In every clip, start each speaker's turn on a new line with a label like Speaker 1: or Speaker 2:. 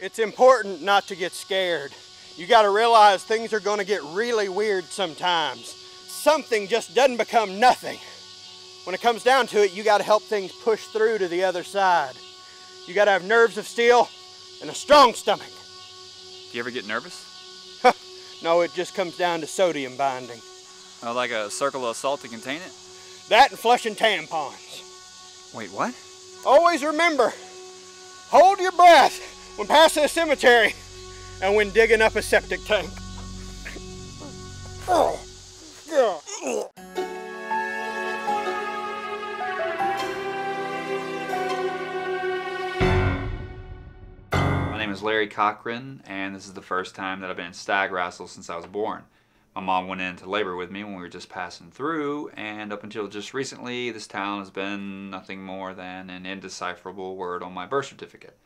Speaker 1: It's important not to get scared. You got to realize things are going to get really weird sometimes. Something just doesn't become nothing. When it comes down to it, you got to help things push through to the other side. You got to have nerves of steel and a strong stomach.
Speaker 2: Do you ever get nervous?
Speaker 1: no, it just comes down to sodium binding.
Speaker 2: Oh, like a circle of salt to contain it?
Speaker 1: That and flushing tampons.
Speaker 2: Wait, what?
Speaker 1: Always remember, hold your breath when passing a cemetery and when digging up a septic tank.
Speaker 2: My name is Larry Cochran, and this is the first time that I've been in Stagrassle since I was born. My mom went into labor with me when we were just passing through, and up until just recently, this town has been nothing more than an indecipherable word on my birth certificate.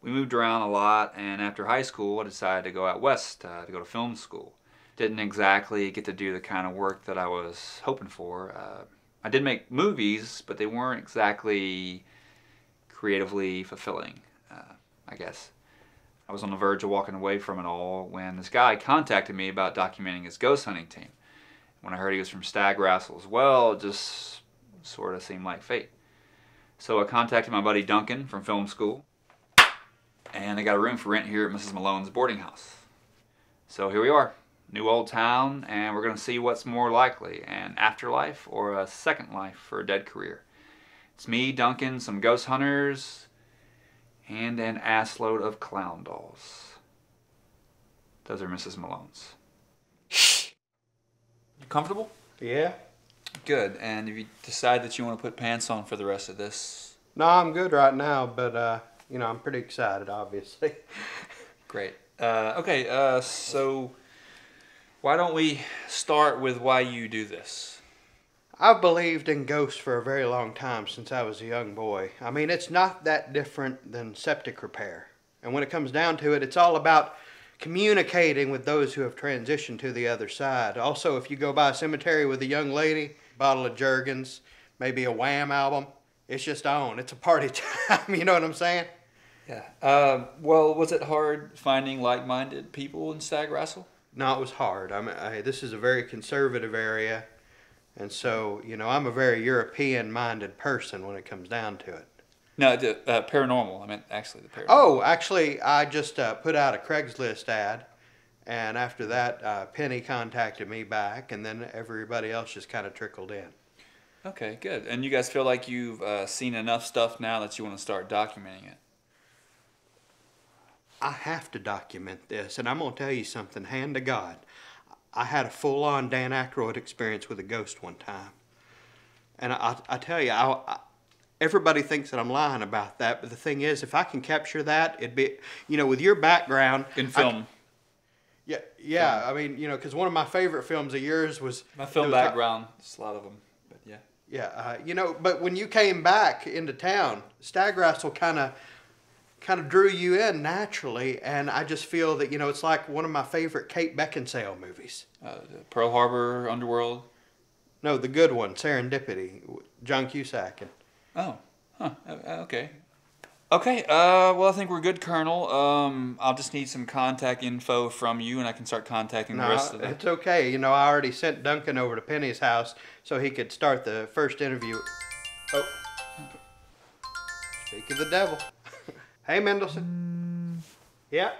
Speaker 2: We moved around a lot, and after high school, I decided to go out west uh, to go to film school. Didn't exactly get to do the kind of work that I was hoping for. Uh, I did make movies, but they weren't exactly creatively fulfilling, uh, I guess. I was on the verge of walking away from it all when this guy contacted me about documenting his ghost hunting team. When I heard he was from Stagrassle as well, it just sort of seemed like fate. So I contacted my buddy Duncan from film school, and I got a room for rent here at Mrs. Malone's boarding house. So here we are, new old town, and we're going to see what's more likely an afterlife or a second life for a dead career. It's me, Duncan, some ghost hunters, and an assload of clown dolls. Those are Mrs. Malone's. You comfortable?
Speaker 1: Yeah?
Speaker 2: Good. And if you decide that you want to put pants on for the rest of this,
Speaker 1: No, I'm good right now, but, uh, you know, I'm pretty excited, obviously.
Speaker 2: great. Uh, okay, uh, so why don't we start with why you do this?
Speaker 1: I've believed in ghosts for a very long time since I was a young boy. I mean, it's not that different than septic repair. And when it comes down to it, it's all about communicating with those who have transitioned to the other side. Also, if you go by a cemetery with a young lady, bottle of Jergens, maybe a Wham album, it's just on. It's a party time. you know what I'm saying?
Speaker 2: Yeah. Uh, well, was it hard finding like-minded people in Stagrassle?
Speaker 1: No, it was hard. I mean, I, this is a very conservative area. And so, you know, I'm a very European minded person when it comes down to it.
Speaker 2: No, the uh, paranormal. I meant actually the paranormal.
Speaker 1: Oh, actually, I just uh, put out a Craigslist ad. And after that, uh, Penny contacted me back, and then everybody else just kind of trickled in.
Speaker 2: Okay, good. And you guys feel like you've uh, seen enough stuff now that you want to start documenting it?
Speaker 1: I have to document this, and I'm going to tell you something, hand to God. I had a full on Dan Aykroyd experience with a ghost one time. And I, I tell you, I, I, everybody thinks that I'm lying about that, but the thing is, if I can capture that, it'd be, you know, with your background.
Speaker 2: In film.
Speaker 1: yeah, yeah. I mean, you know, because one of my favorite films of yours was
Speaker 2: My film
Speaker 1: was-
Speaker 2: background, just a lot of them. But yeah.
Speaker 1: Yeah, uh, you know, but when you came back into town, Stagrassle kind of kind of drew you in naturally, and I just feel that you know it's like one of my favorite Kate Beckinsale movies.
Speaker 2: Uh, Pearl Harbor, Underworld.
Speaker 1: No, the good one, Serendipity, John Cusack. And,
Speaker 2: Oh, huh. uh, uh, Okay. Okay. Uh, well, I think we're good, Colonel. Um, I'll just need some contact info from you, and I can start contacting the rest of them.
Speaker 1: it's okay. You know, I already sent Duncan over to Penny's house so he could start the first interview. Oh, speak of the devil. Hey, Mendelson. Yeah.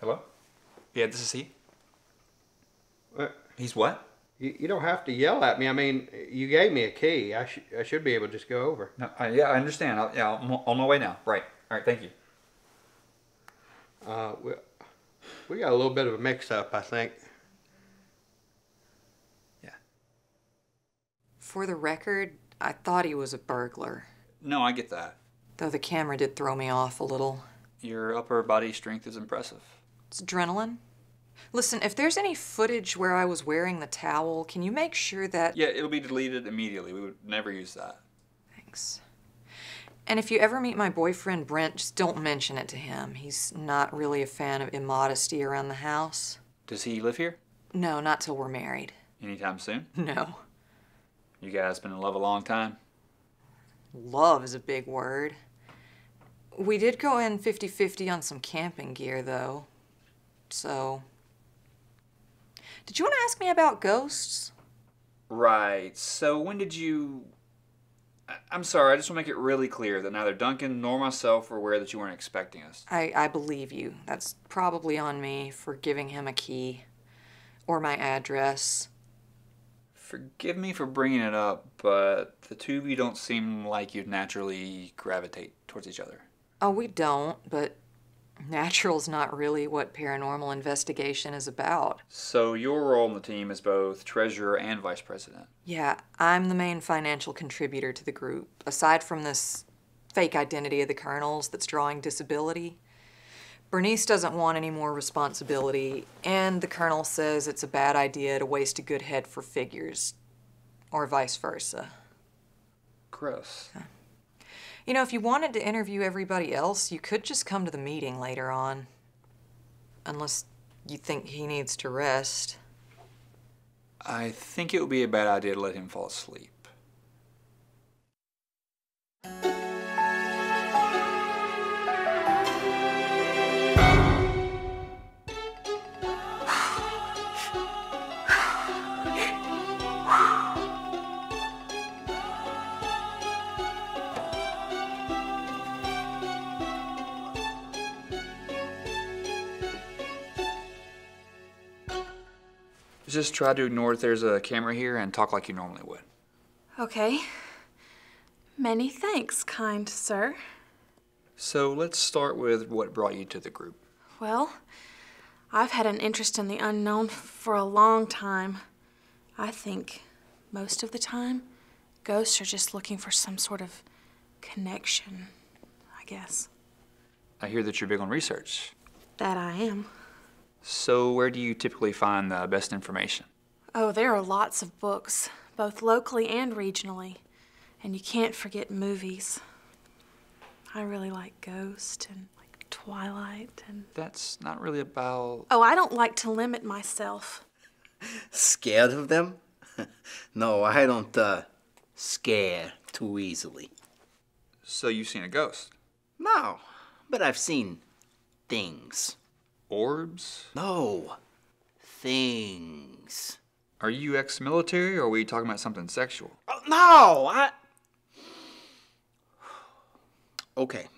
Speaker 2: Hello. Yeah, this is he.
Speaker 1: Uh,
Speaker 2: He's what?
Speaker 1: You, you don't have to yell at me. I mean, you gave me a key. I, sh- I should be able to just go over.
Speaker 2: No. I, yeah, I understand. I'll, yeah, I'm on my way now. Right. All right. Thank you.
Speaker 1: Uh, we, we got a little bit of a mix up, I think. Yeah.
Speaker 3: For the record, I thought he was a burglar,
Speaker 2: No, I get that.
Speaker 3: Though the camera did throw me off a little.
Speaker 2: Your upper body strength is impressive.
Speaker 3: It's adrenaline. Listen, if there's any footage where I was wearing the towel, can you make sure that.
Speaker 2: Yeah, it'll be deleted immediately. We would never use that.
Speaker 3: Thanks. And if you ever meet my boyfriend Brent, just don't mention it to him. He's not really a fan of immodesty around the house.
Speaker 2: Does he live here?
Speaker 3: No, not till we're married.
Speaker 2: Anytime soon?
Speaker 3: No.
Speaker 2: You guys been in love a long time?
Speaker 3: Love is a big word. We did go in 50 50 on some camping gear, though. So. Did you want to ask me about ghosts?
Speaker 2: Right. So when did you. I'm sorry, I just want to make it really clear that neither Duncan nor myself were aware that you weren't expecting us.
Speaker 3: I, I believe you. That's probably on me for giving him a key or my address.
Speaker 2: Forgive me for bringing it up, but the two of you don't seem like you'd naturally gravitate towards each other.
Speaker 3: Oh, we don't, but natural's not really what paranormal investigation is about.
Speaker 2: So your role in the team is both treasurer and vice president.
Speaker 3: Yeah, I'm the main financial contributor to the group. Aside from this fake identity of the colonels that's drawing disability, Bernice doesn't want any more responsibility, and the colonel says it's a bad idea to waste a good head for figures, or vice versa.
Speaker 2: Gross.
Speaker 3: You know, if you wanted to interview everybody else, you could just come to the meeting later on. Unless you think he needs to rest.
Speaker 2: I think it would be a bad idea to let him fall asleep. Just try to ignore that there's a camera here and talk like you normally would.
Speaker 4: Okay. Many thanks, kind sir.
Speaker 2: So let's start with what brought you to the group.
Speaker 4: Well, I've had an interest in the unknown for a long time. I think most of the time, ghosts are just looking for some sort of connection, I guess.
Speaker 2: I hear that you're big on research.
Speaker 4: That I am.
Speaker 2: So where do you typically find the best information?
Speaker 4: Oh, there are lots of books, both locally and regionally. And you can't forget movies. I really like Ghost and like Twilight and.
Speaker 2: That's not really about.
Speaker 4: Oh, I don't like to limit myself.
Speaker 5: Scared of them? no, I don't uh, scare too easily.
Speaker 2: So you've seen a ghost?
Speaker 5: No, but I've seen things.
Speaker 2: Orbs?
Speaker 5: No, things.
Speaker 2: Are you ex-military, or are we talking about something sexual?
Speaker 5: Oh, no, I. Okay,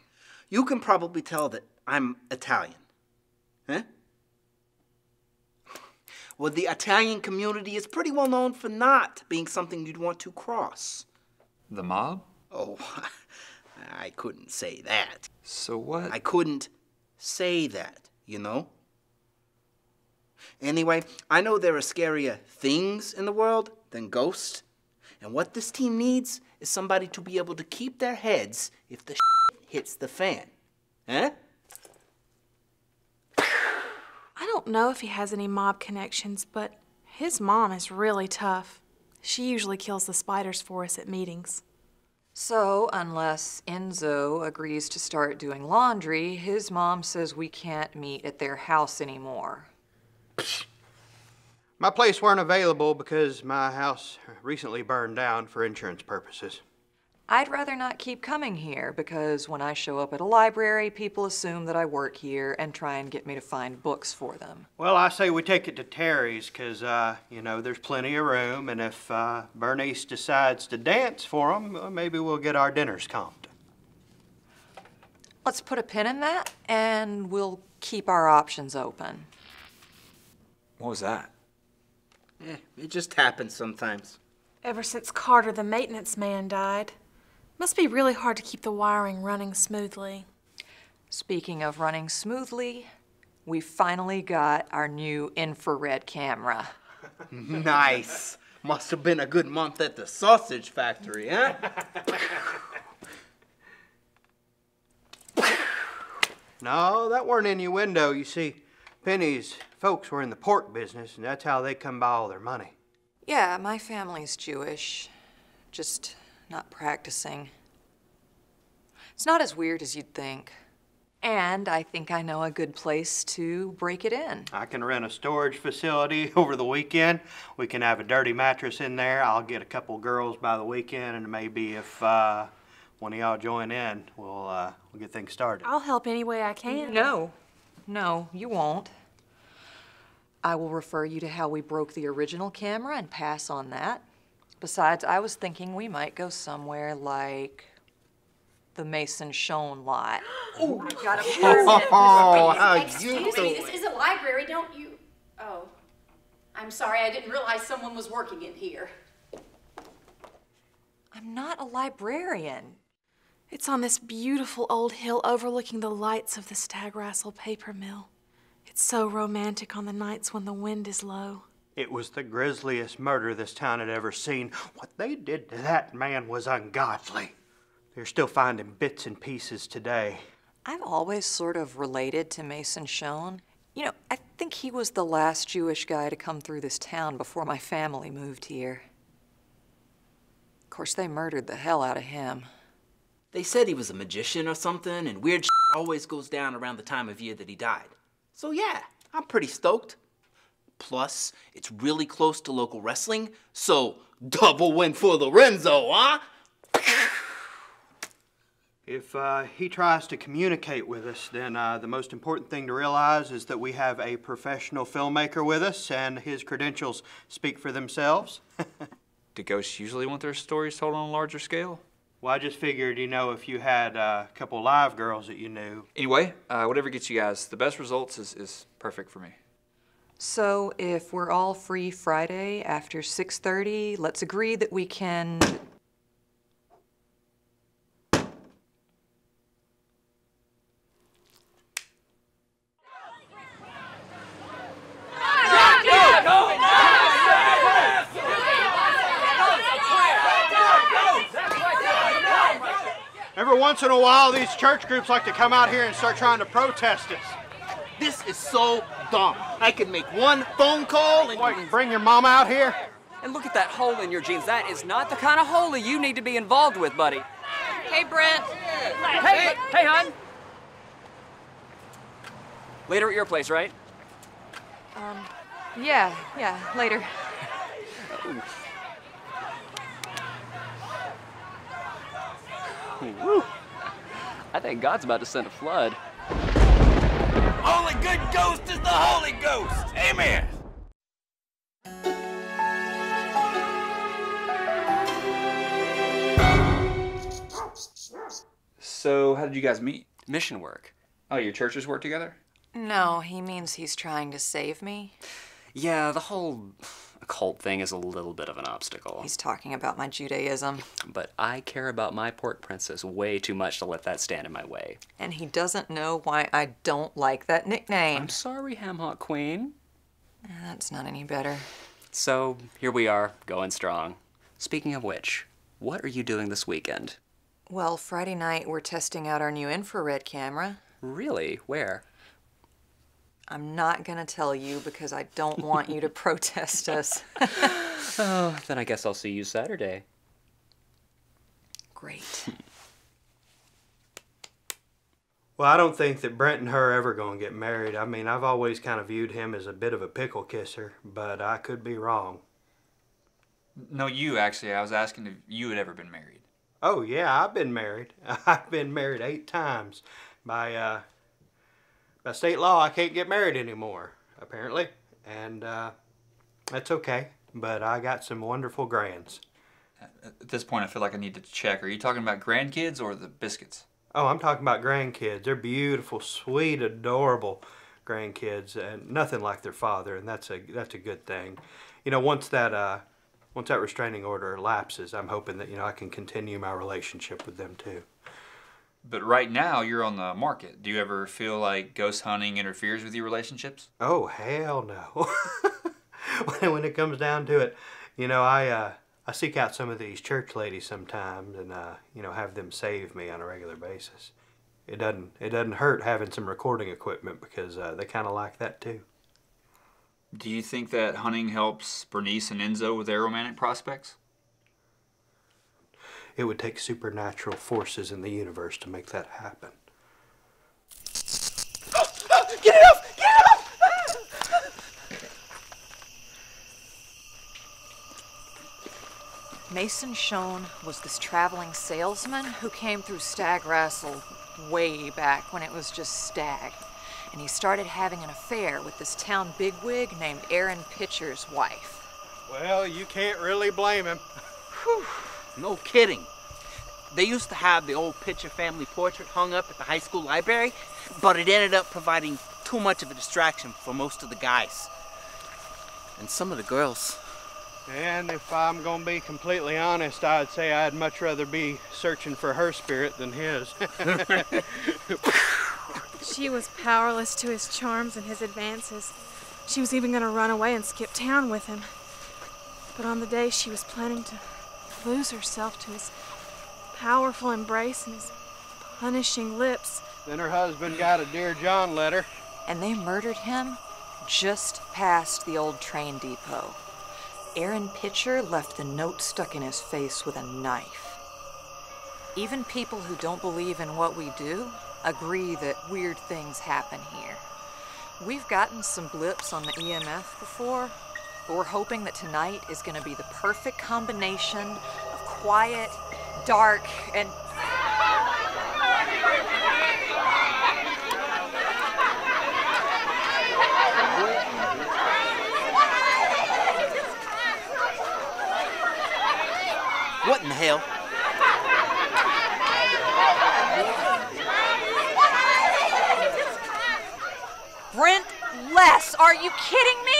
Speaker 5: you can probably tell that I'm Italian. Huh? Well, the Italian community is pretty well known for not being something you'd want to cross.
Speaker 2: The mob?
Speaker 5: Oh, I couldn't say that.
Speaker 2: So what?
Speaker 5: I couldn't say that, you know? Anyway, I know there are scarier things in the world than ghosts. And what this team needs is somebody to be able to keep their heads if the hits the fan. Huh?
Speaker 4: I don't know if he has any mob connections, but his mom is really tough. She usually kills the spiders for us at meetings.
Speaker 3: So, unless Enzo agrees to start doing laundry, his mom says we can't meet at their house anymore.
Speaker 1: My place weren't available because my house recently burned down for insurance purposes.
Speaker 3: I'd rather not keep coming here because when I show up at a library, people assume that I work here and try and get me to find books for them.
Speaker 1: Well, I say we take it to Terry's because, uh, you know, there's plenty of room, and if uh, Bernice decides to dance for them, maybe we'll get our dinners comped.
Speaker 3: Let's put a pin in that and we'll keep our options open.
Speaker 2: What was that?
Speaker 5: Eh, it just happens sometimes.
Speaker 4: Ever since Carter, the maintenance man, died. Must be really hard to keep the wiring running smoothly.
Speaker 3: Speaking of running smoothly, we finally got our new infrared camera.
Speaker 5: nice. Must have been a good month at the sausage factory, huh?
Speaker 1: No, that weren't innuendo. You see, Penny's folks were in the pork business, and that's how they come by all their money.
Speaker 3: Yeah, my family's Jewish, just not practicing. It's not as weird as you'd think. And I think I know a good place to break it in.
Speaker 1: I can rent a storage facility over the weekend. We can have a dirty mattress in there. I'll get a couple girls by the weekend, and maybe if uh, one of y'all join in, we'll, uh, we'll get things started.
Speaker 4: I'll help any way I can.
Speaker 3: No, no, you won't. I will refer you to how we broke the original camera and pass on that. Besides, I was thinking we might go somewhere like the Mason Schoen lot.
Speaker 6: Oh,
Speaker 3: got a
Speaker 5: Oh, how you
Speaker 6: Excuse me, this is a library, don't you? Oh, I'm sorry, I didn't realize someone was working in here.
Speaker 3: I'm not a librarian.
Speaker 4: It's on this beautiful old hill overlooking the lights of the Stagrassle paper mill. It's so romantic on the nights when the wind is low.
Speaker 1: It was the grisliest murder this town had ever seen. What they did to that man was ungodly. They're still finding bits and pieces today.
Speaker 3: I've always sort of related to Mason Schoen. You know, I think he was the last Jewish guy to come through this town before my family moved here. Of course, they murdered the hell out of him.
Speaker 5: They said he was a magician or something, and weird always goes down around the time of year that he died. So yeah, I'm pretty stoked. Plus, it's really close to local wrestling, so double win for Lorenzo, huh?
Speaker 1: If uh, he tries to communicate with us, then uh, the most important thing to realize is that we have a professional filmmaker with us, and his credentials speak for themselves.
Speaker 2: Do ghosts usually want their stories told on a larger scale?
Speaker 1: well, I just figured, you know, if you had uh, a couple live girls that you knew,
Speaker 2: Anyway, uh, whatever gets you guys the best results is, is perfect for me.
Speaker 3: So, if we're all free Friday after 6:30, let's agree that we can
Speaker 1: every once in a while, these church groups like to come out here and start trying to protest us.
Speaker 5: This is so dumb. I could make one phone call and.
Speaker 1: What, bring your mom out here?
Speaker 7: And look at that hole in your jeans. That is not the kind of hole you need to be involved with, buddy.
Speaker 3: Hey, Brent.
Speaker 7: Hey, hey, hon. Later at your place, right?
Speaker 3: Um, Yeah, yeah, later.
Speaker 7: I think God's about to send a flood.
Speaker 8: Only good ghost is the Holy Ghost. Amen.
Speaker 2: So, how did you guys meet?
Speaker 7: Mission work.
Speaker 2: Oh, your churches work together?
Speaker 3: No, he means he's trying to save me.
Speaker 7: Yeah, the whole occult thing is a little bit of an obstacle.
Speaker 3: He's talking about my Judaism,
Speaker 7: But I care about my pork princess way too much to let that stand in my way.
Speaker 3: and he doesn't know why I don't like that nickname.
Speaker 7: I'm sorry, Ham Hock Queen.
Speaker 3: That's not any better.
Speaker 7: So, here we are, going strong. Speaking of which, what are you doing this weekend?
Speaker 3: Well, Friday night we're testing out our new infrared camera.
Speaker 7: Really? Where?
Speaker 3: I'm not gonna tell you because I don't want you to protest us.
Speaker 7: Oh, then I guess I'll see you Saturday.
Speaker 3: Great.
Speaker 1: Well, I don't think that Brent and her are ever going to get married. I mean, I've always kind of viewed him as a bit of a pickle kisser, but I could be wrong.
Speaker 2: No, you actually. I was asking if you had ever been married.
Speaker 1: Oh yeah, I've been married. I've been married eight times. By uh, by state law, I can't get married anymore, apparently, and uh, that's okay. But I got some wonderful grands.
Speaker 2: At this point, I feel like I need to check. Are you talking about grandkids or the biscuits?
Speaker 1: Oh, I'm talking about grandkids. They're beautiful, sweet, adorable grandkids, and nothing like their father, and that's a that's a good thing. You know, once that uh, once that restraining order lapses, I'm hoping that you know I can continue my relationship with them too.
Speaker 2: But right now, you're on the market. Do you ever feel like ghost hunting interferes with your relationships?
Speaker 1: Oh hell no! when, it comes down to it, you know I uh, I seek out some of these church ladies sometimes, and uh, you know have them save me on a regular basis. It doesn't it doesn't hurt having some recording equipment because uh, they kind of like that too.
Speaker 2: Do you think that hunting helps Bernice and Enzo with their romantic prospects?
Speaker 1: It would take supernatural forces in the universe to make that happen.
Speaker 8: Get it off! Get it off! Ah!
Speaker 3: Mason Schoen was this traveling salesman who came through Stagrassle way back when it was just Stag. And he started having an affair with this town bigwig named Aaron Pitcher's wife.
Speaker 1: Well, you can't really blame him.
Speaker 5: No kidding. They used to have the old Pitcher family portrait hung up at the high school library, but it ended up providing too much of a distraction for most of the guys. And some of the girls.
Speaker 1: And if I'm gonna be completely honest, I'd say I'd much rather be searching for her spirit than his.
Speaker 4: She was powerless to his charms and his advances. She was even going to run away and skip town with him. But on the day she was planning to lose herself to his powerful embrace and his punishing lips,
Speaker 1: then her husband got a Dear John letter.
Speaker 3: And they murdered him just past the old train depot. Aaron Pitcher left the note stuck in his face with a knife. Even people who don't believe in what we do agree that weird things happen here. We've gotten some blips on the EMF before, but we're hoping that tonight is going to be the perfect combination of quiet, dark, and.
Speaker 5: What in the hell?
Speaker 3: Brent Less! Are you kidding me?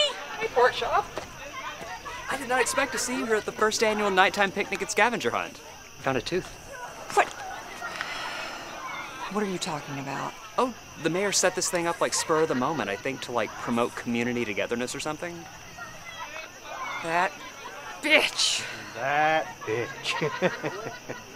Speaker 7: Hey, Pork Chop. I did not expect to see you here at the first annual nighttime picnic and scavenger hunt. Found a tooth.
Speaker 3: What? What are you talking about?
Speaker 7: Oh, the mayor set this thing up like spur of the moment, I think, to like promote community togetherness or something.
Speaker 3: That bitch.
Speaker 1: That bitch.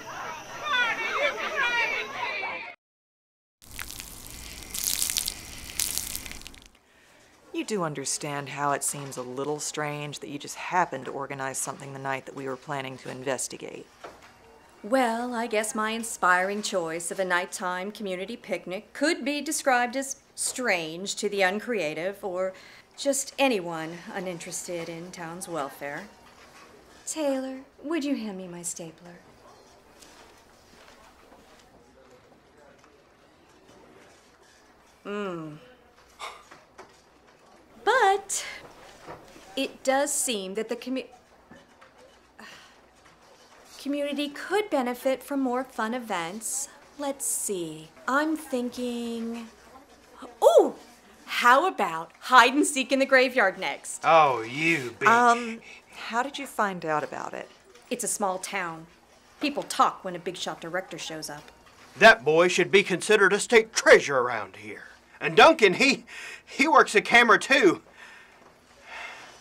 Speaker 3: You do understand how it seems a little strange that you just happened to organize something the night that we were planning to investigate.
Speaker 6: Well, I guess my inspiring choice of a nighttime community picnic could be described as strange to the uncreative or just anyone uninterested in town's welfare. Taylor, would you hand me my stapler? Mmm. But it does seem that the commu- community could benefit from more fun events. Let's see. I'm thinking. Oh, how about hide and seek in the graveyard next?
Speaker 1: oh, you bitch.
Speaker 3: Um, how did you find out about it?
Speaker 6: It's a small town. People talk when a big shot director shows up.
Speaker 1: That boy should be considered a state treasure around here. And Duncan, he he works a camera too.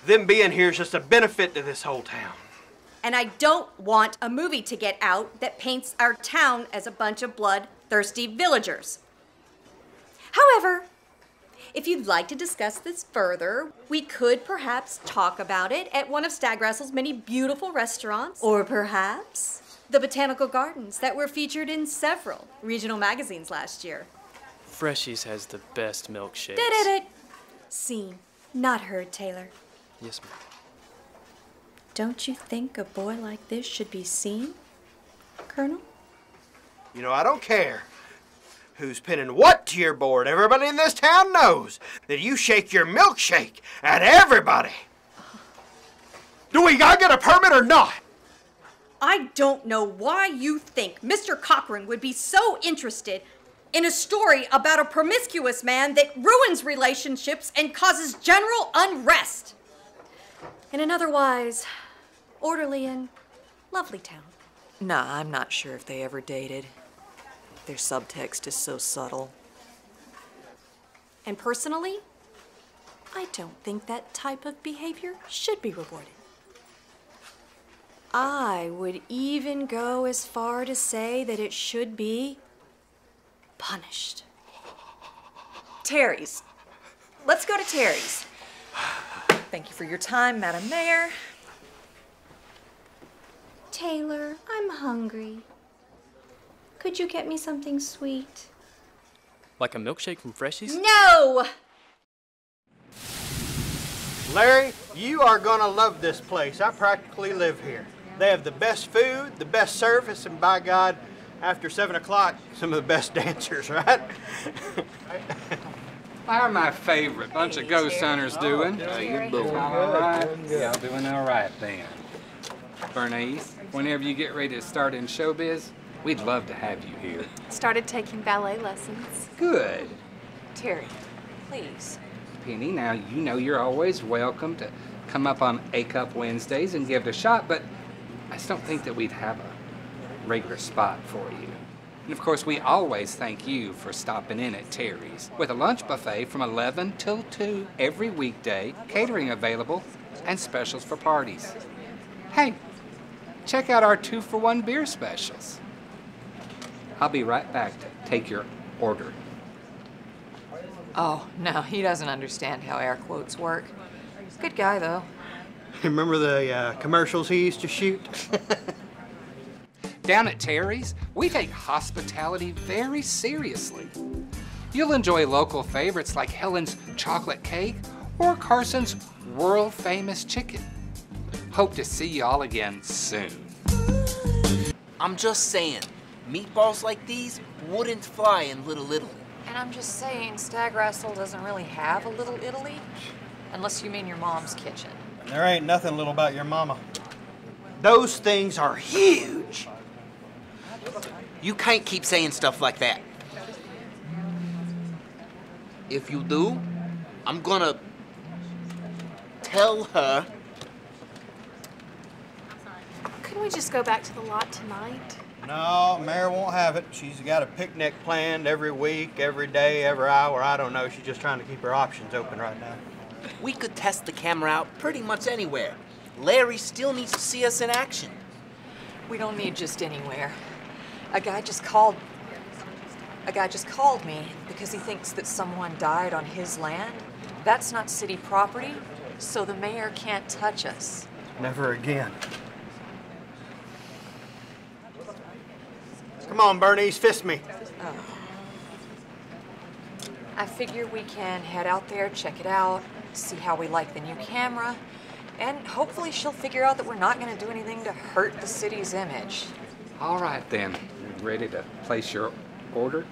Speaker 1: Them being here is just a benefit to this whole town.
Speaker 6: And I don't want a movie to get out that paints our town as a bunch of bloodthirsty villagers. However, if you'd like to discuss this further, we could perhaps talk about it at one of Stagrassle's many beautiful restaurants, or perhaps the botanical gardens that were featured in several regional magazines last year.
Speaker 9: Freshies has the best milkshakes.
Speaker 6: Da-da-da. Seen, not heard, Taylor.
Speaker 9: Yes, ma'am.
Speaker 6: Don't you think a boy like this should be seen, Colonel?
Speaker 1: You know, I don't care who's pinning what to your board. Everybody in this town knows that you shake your milkshake at everybody. Do we gotta get a permit or not?
Speaker 6: I don't know why you think Mr. Cochran would be so interested in a story about a promiscuous man that ruins relationships and causes general unrest in an otherwise orderly and lovely town.
Speaker 3: Nah, I'm not sure if they ever dated. Their subtext is so subtle.
Speaker 6: And personally, I don't think that type of behavior should be rewarded. I would even go as far to say that it should be punished.
Speaker 3: Terry's. Let's go to Terry's. Thank you for your time, Madam Mayor.
Speaker 6: Taylor, I'm hungry. Could you get me something sweet?
Speaker 9: Like a milkshake from Freshies?
Speaker 6: No!
Speaker 1: Larry, you are gonna love this place. I practically live here. They have the best food, the best service, and by God, after 7 o'clock, some of the best dancers, right?
Speaker 10: How are my favorite bunch of ghost hunters doing?
Speaker 5: Oh, How you doing?
Speaker 10: All right. Y'all doing all right then. Bernice, whenever you get ready to start in showbiz, we'd love to have you here.
Speaker 4: Started taking ballet lessons.
Speaker 10: Good.
Speaker 3: Terry, please.
Speaker 10: Penny, now you know you're always welcome to come up on A Cup Wednesdays and give it a shot, but I just don't think that we'd have a regular spot for you. And of course, we always thank you for stopping in at Terry's with a lunch buffet from 11 till 2 every weekday, catering available, and specials for parties. Hey, check out our two for one beer specials. I'll be right back to take your order.
Speaker 3: Oh, no, he doesn't understand how air quotes work. Good guy, though.
Speaker 1: Remember the uh, commercials he used to shoot?
Speaker 10: Down at Terry's, we take hospitality very seriously. You'll enjoy local favorites like Helen's chocolate cake or Carson's world famous chicken. Hope to see you all again soon.
Speaker 5: I'm just saying, meatballs like these wouldn't fly in Little Italy.
Speaker 3: And I'm just saying, Stagrassle doesn't really have a little Italy, unless you mean your mom's kitchen.
Speaker 1: There ain't nothing little about your mama. Those things are huge.
Speaker 5: You can't keep saying stuff like that. If you do, I'm gonna tell her.
Speaker 4: Couldn't we just go back to the lot tonight?
Speaker 1: No, Mary won't have it. She's got a picnic planned every week, every day, every hour. I don't know. She's just trying to keep her options open right now.
Speaker 5: We could test the camera out pretty much anywhere. Larry still needs to see us in action.
Speaker 3: We don't need just anywhere. A guy just called. A guy just called me because he thinks that someone died on his land. That's not city property, so the mayor can't touch us.
Speaker 1: Never again. Come on, Bernice, fist me. Oh.
Speaker 3: I figure we can head out there, check it out, see how we like the new camera, and hopefully she'll figure out that we're not going to do anything to hurt the city's image.
Speaker 10: All right then, ready to place your order?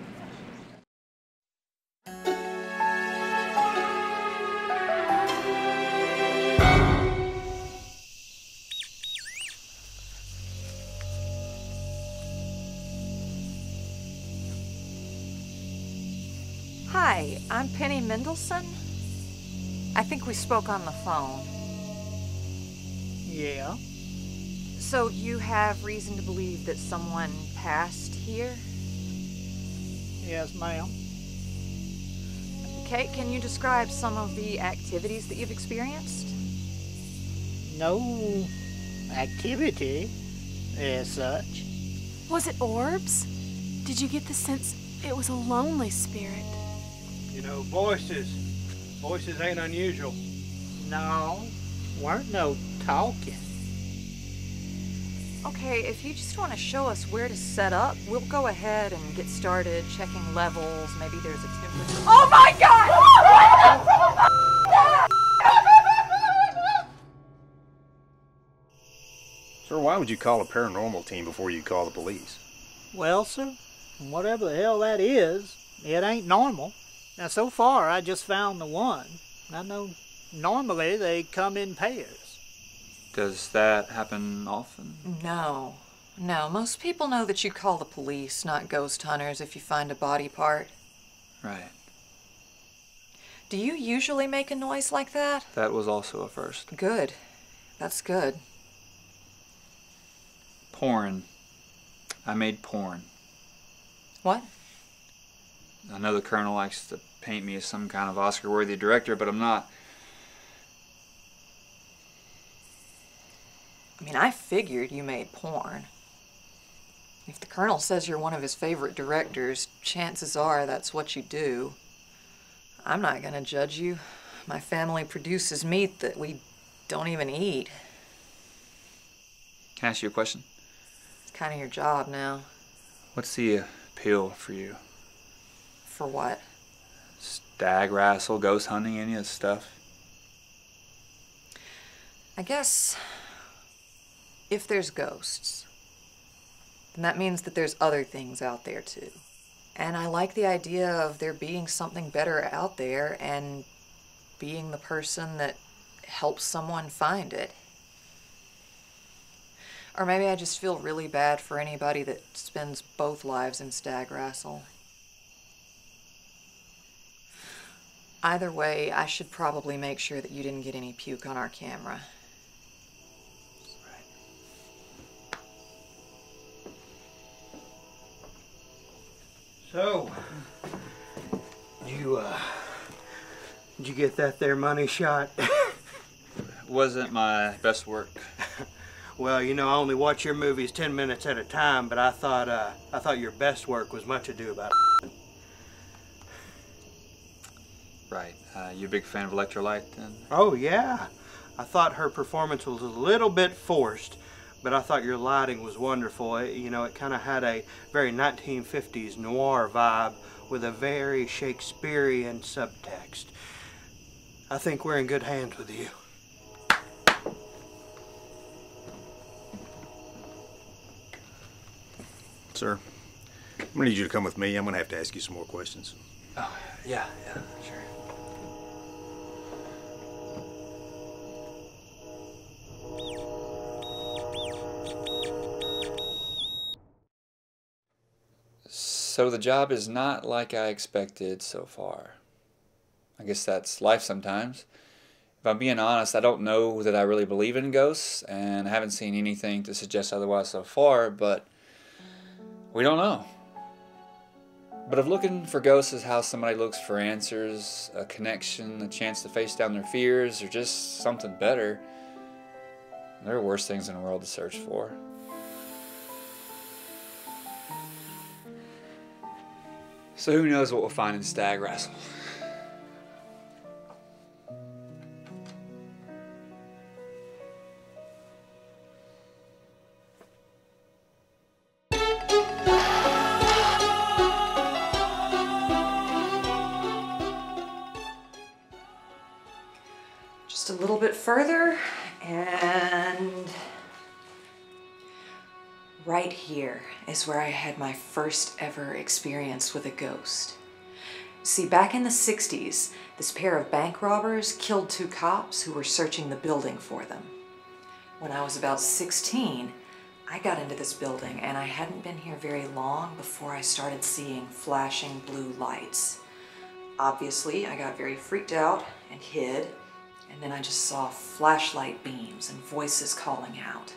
Speaker 3: Hi, I'm Penny Mendelson. I think we spoke on the phone.
Speaker 11: Yeah.
Speaker 3: So you have reason to believe that someone passed here?
Speaker 11: Yes, ma'am.
Speaker 3: Kate, can you describe some of the activities that you've experienced?
Speaker 11: No activity as such.
Speaker 4: Was it orbs? Did you get the sense it was a lonely spirit?
Speaker 1: You know, voices. Voices ain't unusual.
Speaker 11: No, weren't no talking.
Speaker 3: Okay, if you just want to show us where to set up, we'll go ahead and get started checking levels. Maybe there's a temperature. Oh my god!
Speaker 12: Sir, why would you call a paranormal team before you call the police?
Speaker 11: Well, sir, whatever the hell that is, it ain't normal. Now, so far, I just found the one. I know normally they come in pairs.
Speaker 2: Does that happen often?
Speaker 3: No. No, most people know that you call the police, not ghost hunters, if you find a body part.
Speaker 2: Right.
Speaker 3: Do you usually make a noise like that?
Speaker 2: That was also a first.
Speaker 3: Good. That's good.
Speaker 2: Porn. I made porn.
Speaker 3: What?
Speaker 2: I know the Colonel likes to paint me as some kind of Oscar worthy director, but I'm not.
Speaker 3: I mean, I figured you made porn. If the Colonel says you're one of his favorite directors, chances are that's what you do. I'm not gonna judge you. My family produces meat that we don't even eat.
Speaker 2: Can I ask you a question?
Speaker 3: It's kind of your job now.
Speaker 2: What's the appeal for you?
Speaker 3: For what?
Speaker 2: Stagrassle, ghost hunting, any of this stuff?
Speaker 3: I guess If there's ghosts, then that means that there's other things out there too. And I like the idea of there being something better out there and being the person that helps someone find it. Or maybe I just feel really bad for anybody that spends both lives in Stag. Either way, I should probably make sure that you didn't get any puke on our camera.
Speaker 1: So, you, uh, did you get that there money shot?
Speaker 2: Wasn't my best work.
Speaker 1: well, you know, I only watch your movies 10 minutes at a time, but I thought, uh, I thought your best work was Much Ado About It.
Speaker 2: Right. Uh, you a big fan of Electrolyte then?
Speaker 1: Oh, yeah. I thought her performance was a little bit forced, but I thought your lighting was wonderful. It, you know, it kind of had a very 1950s noir vibe with a very Shakespearean subtext. I think we're in good hands with you.
Speaker 12: Sir, I'm gonna need you to come with me. I'm gonna have to ask you some more questions.
Speaker 2: Oh, yeah, yeah, sure. So the job is not like I expected so far. I guess that's life sometimes. If I'm being honest, I don't know that I really believe in ghosts, and I haven't seen anything to suggest otherwise so far, but we don't know. But if looking for ghosts is how somebody looks for answers, a connection, a chance to face down their fears, or just something better, there are worse things in the world to search for. So who knows what we'll find in Stag?
Speaker 3: Just a little bit further, and right here is where I had my first ever experience with a ghost. See, back in the 60s, this pair of bank robbers killed two cops who were searching the building for them. When I was about 16, I got into this building and I hadn't been here very long before I started seeing flashing blue lights. Obviously, I got very freaked out and hid, and then I just saw flashlight beams and voices calling out.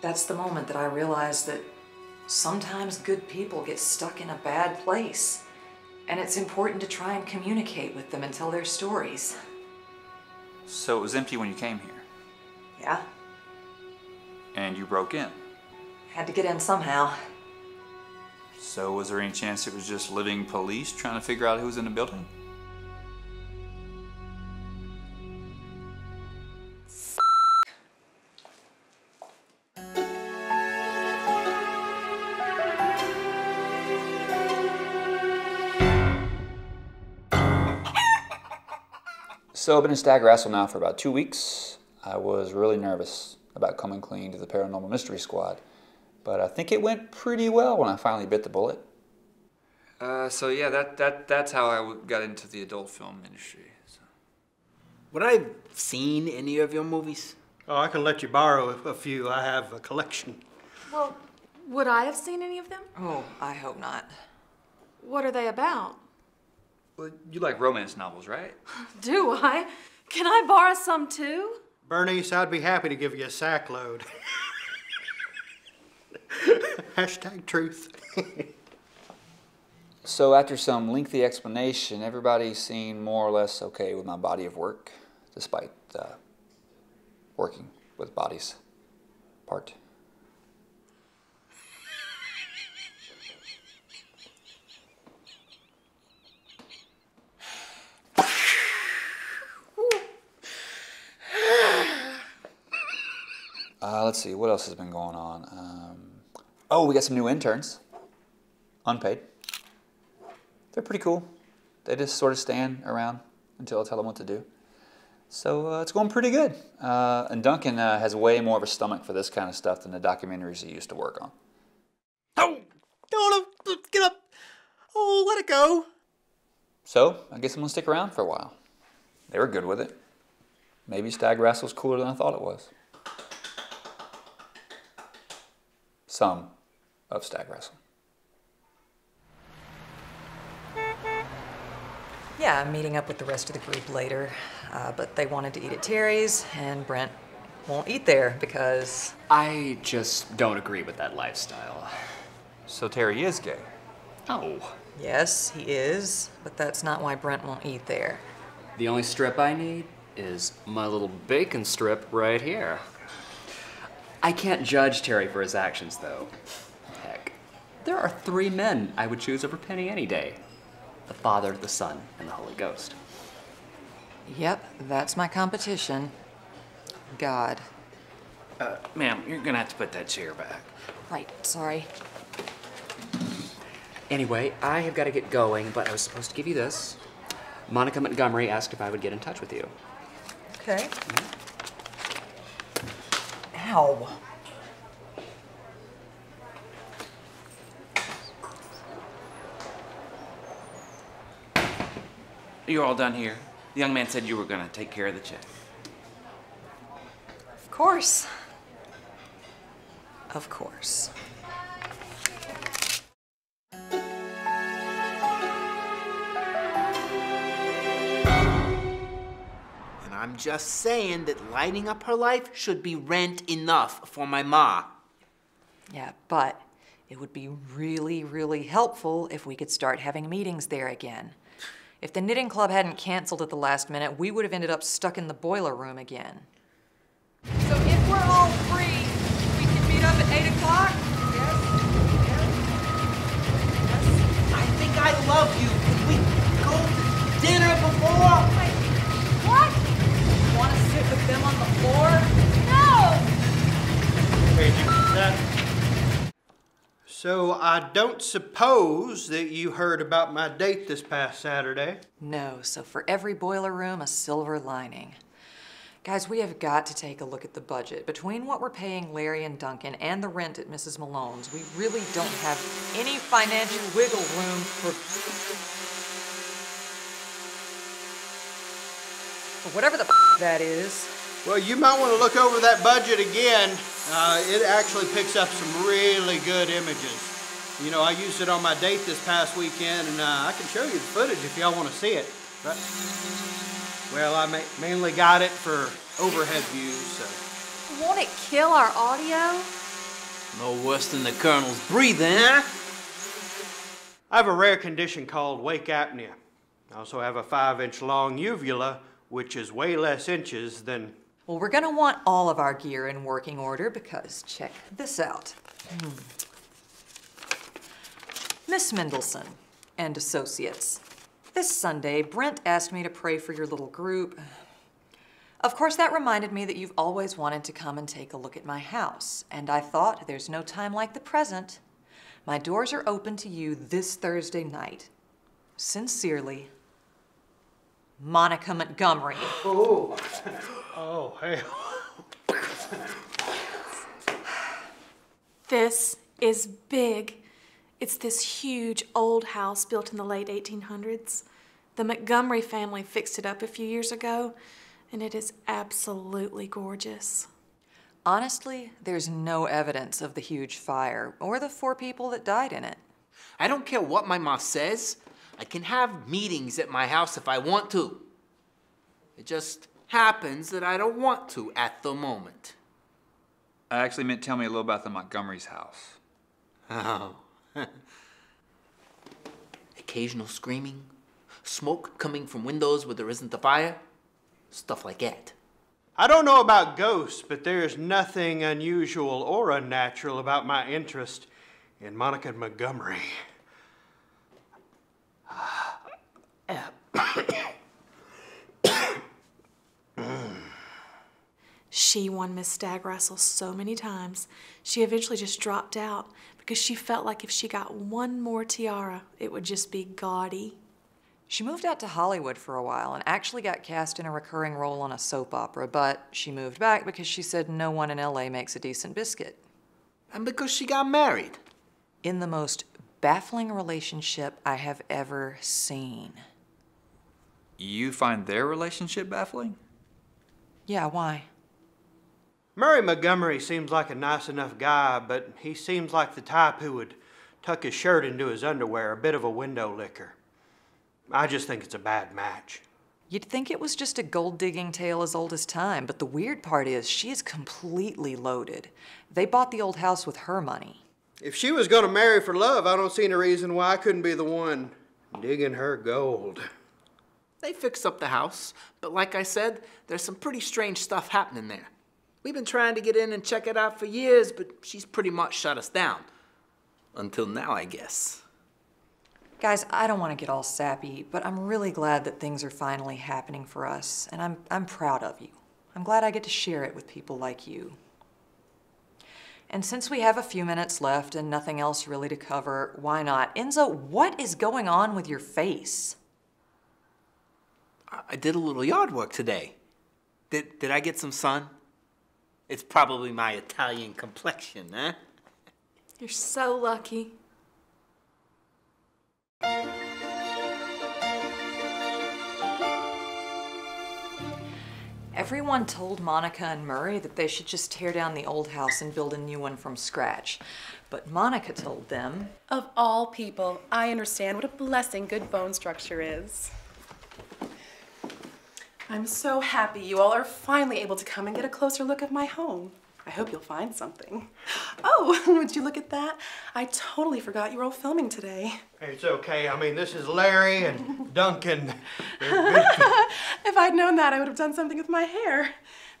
Speaker 3: That's the moment that I realized that sometimes good people get stuck in a bad place, and it's important to try and communicate with them and tell their stories.
Speaker 2: So it was empty when you came here,
Speaker 3: Yeah,
Speaker 2: and you broke in.
Speaker 3: had to get in somehow.
Speaker 2: So was there any chance it was just living police trying to figure out who was in the building? So I've been in Stagrassle now for about two weeks. I was really nervous about coming clean to the Paranormal Mystery Squad, but I think it went pretty well when I finally bit the bullet. Uh, so yeah, that, that that's how I got into the adult film industry. So.
Speaker 5: Would I have seen any of your movies?
Speaker 1: Oh, I can let you borrow a, a few. I have a collection.
Speaker 4: Well, would I have seen any of them?
Speaker 3: Oh, I hope not.
Speaker 4: What are they about?
Speaker 2: Well, you like romance novels, right?
Speaker 4: Do I? Can I borrow some too?
Speaker 1: Bernice, I'd be happy to give you a sack load. Hashtag truth.
Speaker 2: So after some lengthy explanation, everybody seemed more or less okay with my body of work, despite uh, working with bodies part. Uh, let's see, what else has been going on? Um, oh, we got some new interns, unpaid. They're pretty cool. They just sort of stand around until I tell them what to do. So uh, it's going pretty good. Uh, and Duncan uh, has way more of a stomach for this kind of stuff than the documentaries he used to work on.
Speaker 13: Oh, don't get up. Oh, let it go.
Speaker 2: So I guess I'm gonna stick around for a while. They were good with it. Maybe Stagrassle's cooler than I thought it was. Some of Stagrassle.
Speaker 3: Yeah, I'm meeting up with the rest of the group later, uh, but they wanted to eat at Terry's, and Brent won't eat there because.
Speaker 7: I just don't agree with that lifestyle.
Speaker 2: So Terry is gay?
Speaker 7: Oh.
Speaker 3: Yes, he is, but that's not why Brent won't eat there.
Speaker 7: The only strip I need is my little bacon strip right here. I can't judge Terry for his actions, though. Heck, there are three men I would choose over Penny any day the Father, the Son, and the Holy Ghost.
Speaker 3: Yep, that's my competition. God.
Speaker 5: Uh, ma'am, you're gonna have to put that chair back.
Speaker 3: Right, sorry.
Speaker 7: Anyway, I have got to get going, but I was supposed to give you this. Monica Montgomery asked if I would get in touch with you.
Speaker 3: Okay.
Speaker 5: You're all done here. The young man said you were gonna take care of the check.
Speaker 3: Of course. Of course.
Speaker 5: Just saying that lighting up her life should be rent enough for my ma.
Speaker 3: Yeah, but it would be really, really helpful if we could start having meetings there again. If the knitting club hadn't canceled at the last minute, we would have ended up stuck in the boiler room again. So if we're all free, we can meet up at 8 o'clock? Yes. Yes.
Speaker 5: I think I love you. Can we go to dinner before?
Speaker 3: What? Want to sit with them on the floor? No!
Speaker 1: Hey, did you get that? So I don't suppose that you heard about my date this past Saturday.
Speaker 3: No, so for every boiler room, a silver lining. Guys, we have got to take a look at the budget. Between what we're paying Larry and Duncan and the rent at Mrs. Malone's, we really don't have any financial wiggle room for. For whatever the f- that is.
Speaker 1: Well, you might want to look over that budget again. Uh, it actually picks up some really good images. You know, I used it on my date this past weekend, and uh, I can show you the footage if y'all want to see it. But, well, I ma- mainly got it for overhead views, so.
Speaker 4: Won't it kill our audio?
Speaker 5: No worse than the Colonel's breathing, huh?
Speaker 1: I have a rare condition called wake apnea. I also have a five inch long uvula, which is way less inches than.
Speaker 3: Well, we're gonna want all of our gear in working order because check this out. Hmm. Miss Mendelson and Associates. This Sunday, Brent asked me to pray for your little group. Of course, that reminded me that you've always wanted to come and take a look at my house, and I thought there's no time like the present. My doors are open to you this Thursday night. Sincerely, Monica Montgomery.
Speaker 1: Oh, oh, hey.
Speaker 4: This is big. It's this huge old house built in the late 1800s. The Montgomery family fixed it up a few years ago, and it is absolutely gorgeous.
Speaker 3: Honestly, there's no evidence of the huge fire or the four people that died in it.
Speaker 5: I don't care what my ma says. I can have meetings at my house if I want to. It just happens that I don't want to at the moment.
Speaker 2: I actually meant tell me a little about the Montgomery's house.
Speaker 5: Oh. Occasional screaming, smoke coming from windows where there isn't a fire, stuff like that.
Speaker 1: I don't know about ghosts, but there's nothing unusual or unnatural about my interest in Monica and Montgomery.
Speaker 4: She won Miss Stagrassle so many times, she eventually just dropped out because she felt like if she got one more tiara, it would just be gaudy.
Speaker 3: She moved out to Hollywood for a while and actually got cast in a recurring role on a soap opera, but she moved back because she said no one in LA makes a decent biscuit.
Speaker 5: And because she got married.
Speaker 3: In the most baffling relationship I have ever seen.
Speaker 2: You find their relationship baffling?
Speaker 3: Yeah, why?
Speaker 1: Murray Montgomery seems like a nice enough guy, but he seems like the type who would tuck his shirt into his underwear, a bit of a window licker. I just think it's a bad match.
Speaker 3: You'd think it was just a gold digging tale as old as time, but the weird part is she is completely loaded. They bought the old house with her money.
Speaker 1: If she was going to marry for love, I don't see any reason why I couldn't be the one digging her gold.
Speaker 5: They fixed up the house, but like I said, there's some pretty strange stuff happening there. We've been trying to get in and check it out for years, but she's pretty much shut us down. Until now, I guess.
Speaker 3: Guys, I don't want to get all sappy, but I'm really glad that things are finally happening for us, and I'm, I'm proud of you. I'm glad I get to share it with people like you. And since we have a few minutes left and nothing else really to cover, why not? Enzo, what is going on with your face?
Speaker 5: I did a little yard work today. Did, did I get some sun? It's probably my Italian complexion, huh?
Speaker 4: You're so lucky.
Speaker 3: Everyone told Monica and Murray that they should just tear down the old house and build a new one from scratch. But Monica told them,
Speaker 14: Of all people, I understand what a blessing good bone structure is. I'm so happy you all are finally able to come and get a closer look at my home. I hope you'll find something. Oh, would you look at that? I totally forgot you were all filming today.
Speaker 1: It's okay. I mean, this is Larry and Duncan.
Speaker 14: if I'd known that, I would have done something with my hair.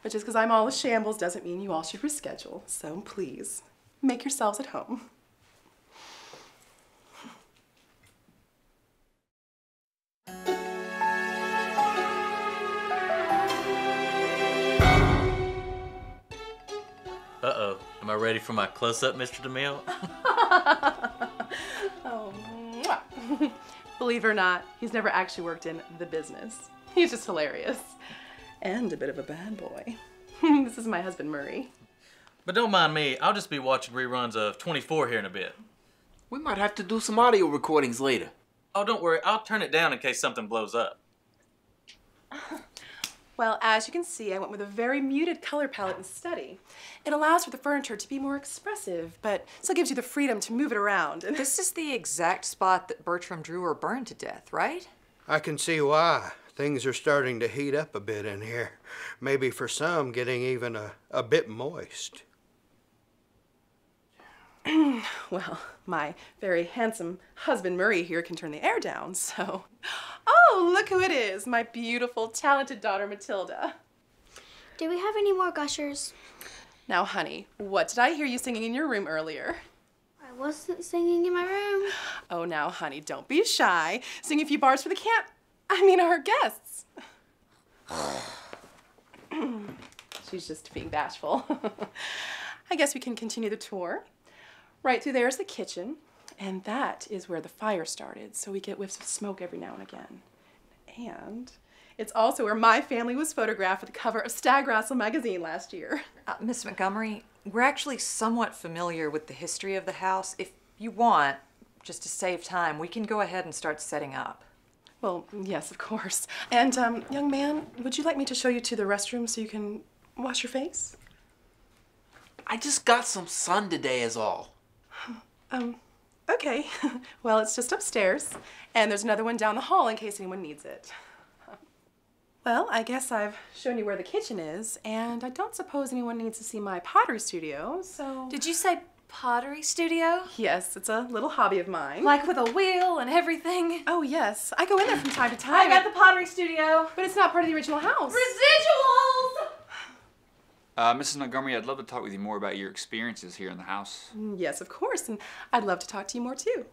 Speaker 14: But just because I'm all a shambles doesn't mean you all should reschedule. So please, make yourselves at home.
Speaker 15: Am I ready for my close-up, Mr. DeMille?
Speaker 14: oh, mwah. Believe it or not, he's never actually worked in the business. He's just hilarious. And a bit of a bad boy. this is my husband, Murray.
Speaker 15: But don't mind me. I'll just be watching reruns of 24 here in a bit.
Speaker 5: We might have to do some audio recordings later.
Speaker 15: Oh, don't worry. I'll turn it down in case something blows up.
Speaker 14: Well, as you can see, I went with a very muted color palette in study. It allows for the furniture to be more expressive, but still gives you the freedom to move it around.
Speaker 3: This is the exact spot that Bertram Drewer burned to death, right?
Speaker 1: I can see why. Things are starting to heat up a bit in here. Maybe for some, getting even a, a bit moist.
Speaker 14: well, my very handsome husband Murray here can turn the air down, so. Oh, look who it is my beautiful, talented daughter Matilda.
Speaker 16: Do we have any more gushers?
Speaker 14: Now, honey, what did I hear you singing in your room earlier?
Speaker 16: I wasn't singing in my room.
Speaker 14: Oh, now, honey, don't be shy. Sing a few bars for the camp. I mean, our guests. She's just being bashful. I guess we can continue the tour. Right through there is the kitchen, and that is where the fire started, so we get whiffs of smoke every now and again. And it's also where my family was photographed with the cover of Stagrassle magazine last year.
Speaker 3: Uh, Miss Montgomery, we're actually somewhat familiar with the history of the house. If you want, just to save time, we can go ahead and start setting up.
Speaker 14: Well, yes, of course. And, um, young man, would you like me to show you to the restroom so you can wash your face?
Speaker 5: I just got some sun today, is all.
Speaker 14: Um, okay. well, it's just upstairs, and there's another one down the hall in case anyone needs it. Well, I guess I've shown you where the kitchen is, and I don't suppose anyone needs to see my pottery studio, so...
Speaker 4: Did you say pottery studio?
Speaker 14: Yes, it's a little hobby of mine.
Speaker 4: Like with a wheel and everything?
Speaker 14: Oh, yes. I go in there from time to time.
Speaker 4: I got the pottery studio.
Speaker 14: But it's not part of the original house.
Speaker 4: Residuals!
Speaker 2: Uh, Mrs. Montgomery, I'd love to talk with you more about your experiences here in the house.
Speaker 14: Yes, of course, and I'd love to talk to you more too.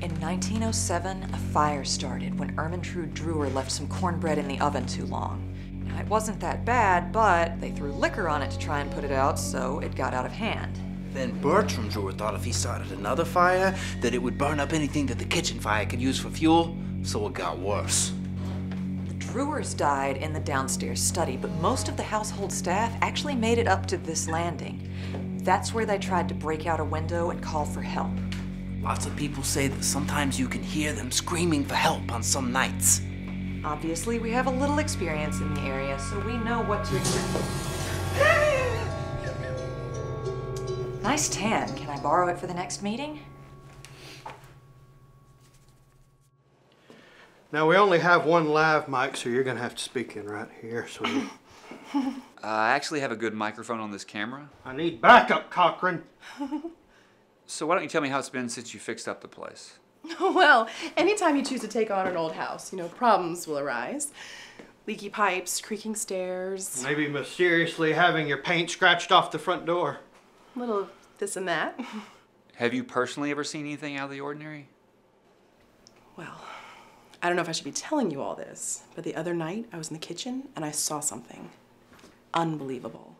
Speaker 3: In In 1907, a fire started when Ermentrude Drewer left some cornbread in the oven too long. It wasn't that bad, but they threw liquor on it to try and put it out, so it got out of hand.
Speaker 5: Then Bertram Drewer thought if he started another fire, that it would burn up anything that the kitchen fire could use for fuel, so it got worse.
Speaker 3: The Drewers died in the downstairs study, but most of the household staff actually made it up to this landing. That's where they tried to break out a window and call for help.
Speaker 5: Lots of people say that sometimes you can hear them screaming for help on some nights.
Speaker 3: Obviously, we have a little experience in the area, so we know what to expect. nice tan. Can I borrow it for the next meeting?
Speaker 1: Now we only have one live mic, so you're gonna have to speak in right here, sweetie.
Speaker 2: Uh, I actually have a good microphone on this camera.
Speaker 1: I need backup, Cochran.
Speaker 2: So why don't you tell me how it's been since you fixed up the place?
Speaker 14: well, anytime you choose to take on an old house, you know, problems will arise. Leaky pipes, creaking stairs,
Speaker 1: Maybe mysteriously having your paint scratched off the front door.
Speaker 14: little of this and that.
Speaker 2: Have you personally ever seen anything out of the ordinary?
Speaker 14: Well, I don't know if I should be telling you all this, but the other night I was in the kitchen and I saw something unbelievable.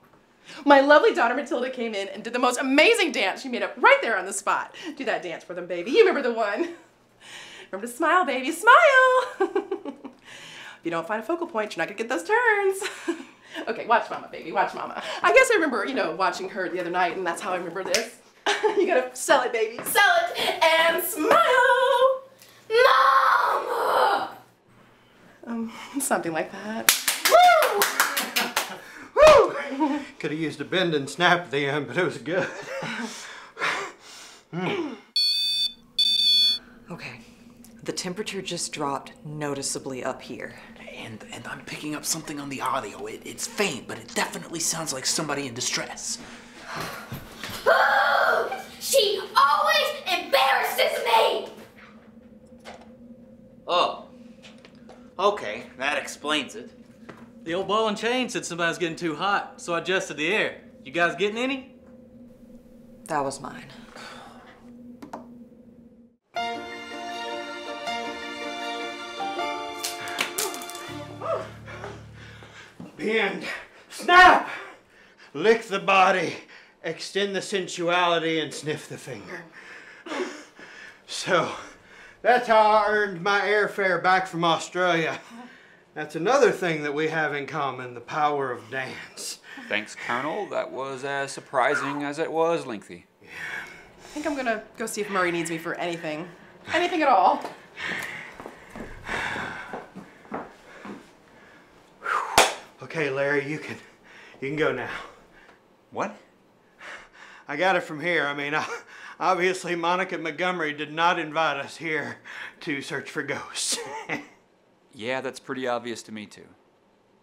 Speaker 14: My lovely daughter Matilda came in and did the most amazing dance she made up right there on the spot. Do that dance for them, baby. You remember the one. Remember to smile, baby. Smile! if you don't find a focal point, you're not gonna get those turns. okay, watch mama, baby. Watch mama. I guess I remember, you know, watching her the other night, and that's how I remember this. you gotta sell it, baby. Sell it and smile! Mama! Um, something like that.
Speaker 1: Woo! Could have used a bend and snap at the end, but it was good. Mm.
Speaker 3: Okay. The temperature just dropped noticeably up here.
Speaker 5: And, and I'm picking up something on the audio. It, it's faint, but it definitely sounds like somebody in distress.
Speaker 16: Boo! She always embarrasses me!
Speaker 5: Oh. Okay, that explains it.
Speaker 15: The old ball and chain said somebody's getting too hot, so I adjusted the air. You guys getting any?
Speaker 3: That was mine.
Speaker 1: Bend, snap, lick the body, extend the sensuality, and sniff the finger. So, that's how I earned my airfare back from Australia. That's another thing that we have in common the power of dance.
Speaker 2: Thanks, Colonel. That was as surprising as it was lengthy. Yeah.
Speaker 14: I think I'm gonna go see if Murray needs me for anything. Anything at all.
Speaker 1: Okay, Larry, you can you can go now.
Speaker 2: What?
Speaker 1: I got it from here. I mean, obviously Monica Montgomery did not invite us here to search for ghosts.
Speaker 2: Yeah, that's pretty obvious to me too.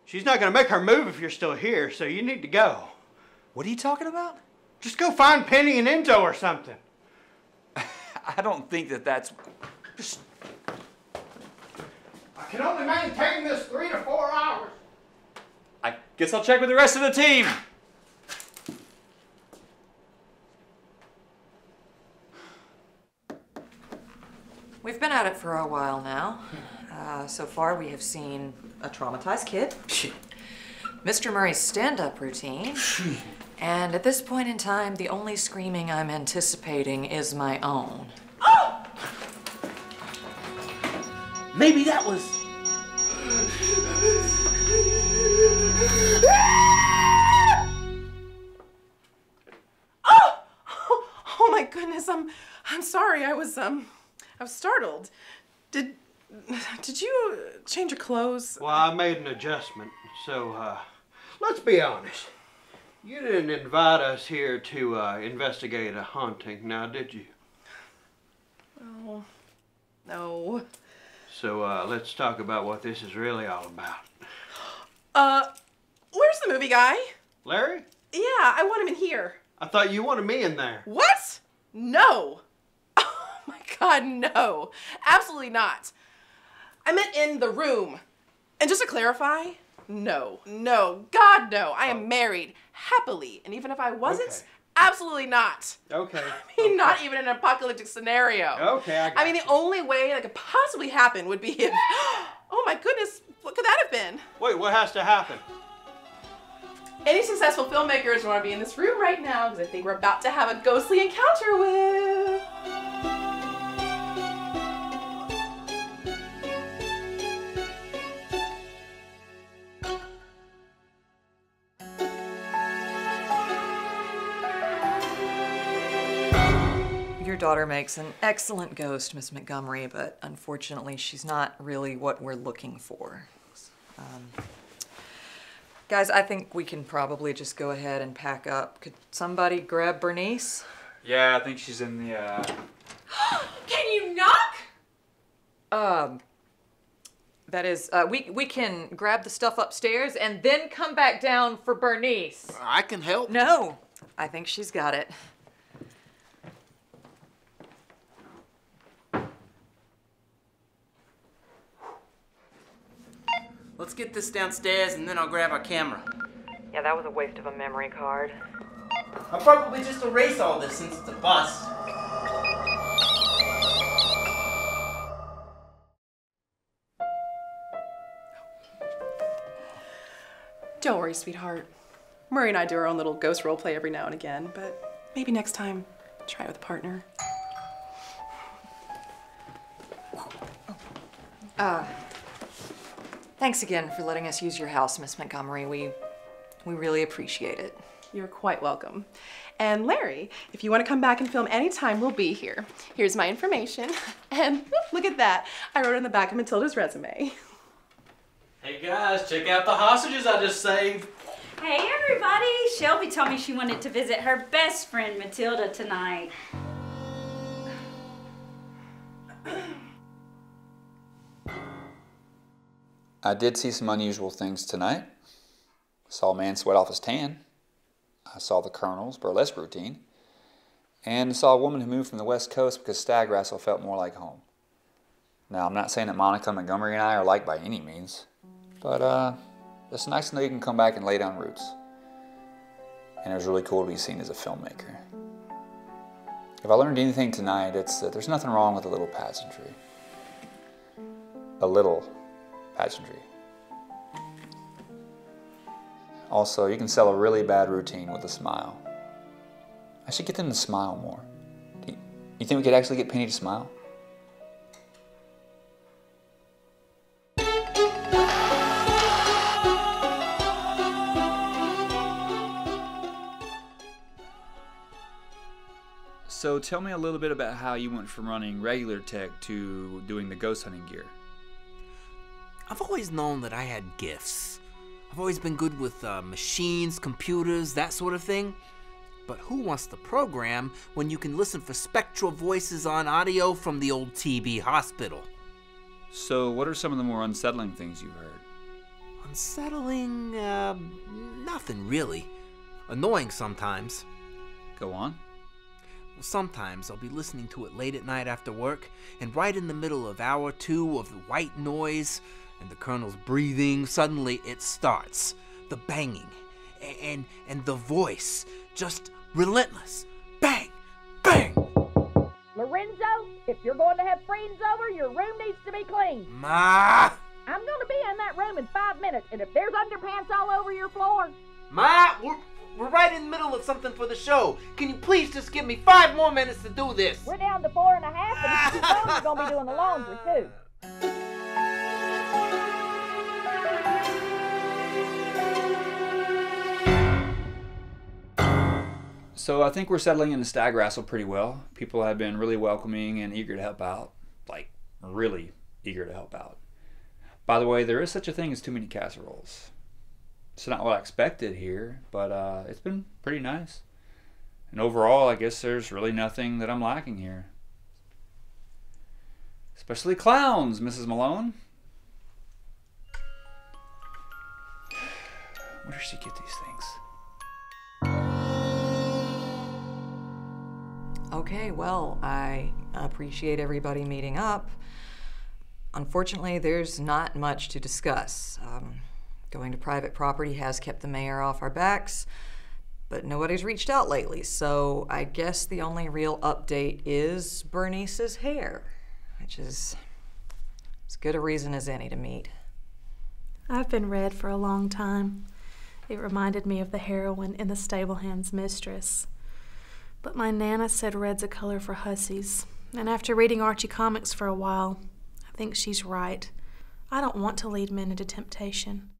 Speaker 1: She's not going to make her move if you're still here, so you need to go.
Speaker 2: What are you talking about?
Speaker 1: Just go find Penny and Enzo or something.
Speaker 2: I don't think that that's.
Speaker 1: I can only maintain this three to four hours.
Speaker 2: I guess I'll check with the rest of the team.
Speaker 3: We've been at it for a while now. Uh, so far, we have seen a traumatized kid, Mr. Murray's stand up routine, and at this point in time, the only screaming I'm anticipating is my own.
Speaker 5: Maybe that was.
Speaker 14: Oh! Oh my goodness, I'm I'm sorry. I was um I was startled. Did did you change your clothes?
Speaker 1: Well, I made an adjustment, so uh, let's be honest. You didn't invite us here to uh, investigate a haunting, now did you?
Speaker 14: Oh. No.
Speaker 1: So uh, let's talk about what this is really all about.
Speaker 14: Uh where's the movie guy?
Speaker 1: Larry,
Speaker 14: Yeah, I want him in here.
Speaker 1: I thought you wanted me in there.
Speaker 14: What? No. Oh my god, no. Absolutely not. I meant in the room. And just to clarify, no, no, God, no. I am oh. married happily. And even if I wasn't, Absolutely not.
Speaker 1: Okay.
Speaker 14: I mean, not even in an apocalyptic scenario.
Speaker 1: Okay, I got
Speaker 14: I mean, the only way that could possibly happen would be if. Oh my goodness, what could that have been?
Speaker 1: Wait, what has to happen?
Speaker 14: Any successful filmmakers want to be in this room right now because I think we're about to have a ghostly encounter with.
Speaker 3: Daughter makes an excellent ghost, Miss Montgomery, but unfortunately, she's not really what we're looking for. Um, guys, I think we can probably just go ahead and pack up. Could somebody grab Bernice?
Speaker 2: Yeah, I think she's in the, uh...
Speaker 3: Can you knock? Um, that is, uh, we, we can grab the stuff upstairs and then come back down for Bernice.
Speaker 5: I can help.
Speaker 3: No, I think she's got it.
Speaker 5: Let's get this downstairs and then I'll grab our camera.
Speaker 3: Yeah, that was a waste of a memory card.
Speaker 5: I'll probably just erase all this since it's a bust.
Speaker 14: Don't worry, sweetheart. Murray and I do our own little ghost role play every now and again, but maybe next time, try it with a partner.
Speaker 3: Uh, thanks again for letting us use your house, Miss Montgomery. We, we really appreciate it.
Speaker 14: You're quite welcome. And Larry, if you want to come back and film anytime, we'll be here. Here's my information. And look at that. I wrote it on the back of Matilda's resume.
Speaker 15: Hey guys, check out the hostages I just saved.
Speaker 17: Hey everybody! Shelby told me she wanted to visit her best friend Matilda tonight.
Speaker 2: I did see some unusual things tonight. Saw a man sweat off his tan. I saw the Colonel's burlesque routine. And saw a woman who moved from the West Coast because Stagrassle felt more like home. Now, I'm not saying that Monica Montgomery and I are like by any means, but uh, it's nice to know you can come back and lay down roots. And it was really cool to be seen as a filmmaker. If I learned anything tonight, it's that there's nothing wrong with a little pageantry. A little pageantry. Also, you can sell a really bad routine with a smile. I should get them to smile more. You, you think we could actually get Penny to smile? So tell me a little bit about how you went from running regular tech to doing the ghost hunting gear.
Speaker 5: I've always known that I had gifts. I've always been good with uh, machines, computers, that sort of thing. But who wants to program when you can listen for spectral voices on audio from the old TB hospital?
Speaker 2: So, what are some of the more unsettling things you've heard?
Speaker 5: Unsettling? Uh, nothing really. Annoying sometimes.
Speaker 2: Go on.
Speaker 5: Well, sometimes I'll be listening to it late at night after work, and right in the middle of hour two of the white noise and the colonel's breathing, suddenly it starts. The banging a- and and the voice, just relentless. Bang, bang.
Speaker 18: Lorenzo, if you're going to have friends over, your room needs to be clean.
Speaker 5: Ma,
Speaker 18: I'm going to be in that room in five minutes, and if there's underpants all over your floor,
Speaker 5: ma, we're we're right in the middle of something for the show. Can you please just give me five more minutes to do this?
Speaker 18: we're down to four and a half, and if you keep going, you're going to be doing the laundry too.
Speaker 2: So I think we're settling into Stagrassle pretty well. People have been really welcoming and eager to help out. Like, really eager to help out. By the way, there is such a thing as too many casseroles. It's not what I expected here, but uh, it's been pretty nice. And overall, I guess there's really nothing that I'm lacking here. Especially clowns, Mrs. Malone. Where does she get these things?
Speaker 3: Okay, well, I appreciate everybody meeting up. Unfortunately, there's not much to discuss. Um, going to private property has kept the mayor off our backs. but nobody's reached out lately, so I guess the only real update is Bernice's hair, which is as good a reason as any to meet.
Speaker 4: I've been red for a long time. It reminded me of the heroine in The Stablehand's Mistress. But my Nana said red's a color for hussies, and after reading Archie comics for a while, I think she's right. I don't want to lead men into temptation.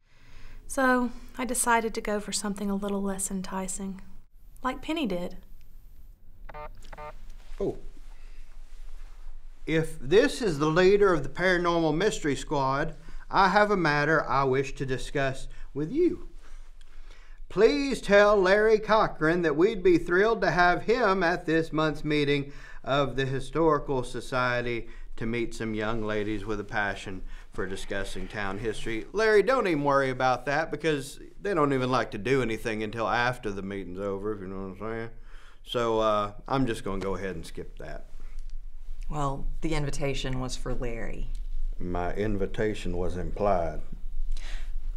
Speaker 4: So I decided to go for something a little less enticing, like Penny did.
Speaker 1: Oh. If this is the leader of the Paranormal Mystery Squad, I have a matter I wish to discuss with you. Please tell Larry Cochran that we'd be thrilled to have him at this month's meeting of the Historical Society to meet some young ladies with a passion for discussing town history. Larry, don't even worry about that because they don't even like to do anything until after the meeting's over, if you know what I'm saying. So uh, I'm just going to go ahead and skip that.
Speaker 3: Well, the invitation was for Larry.
Speaker 1: My invitation was implied.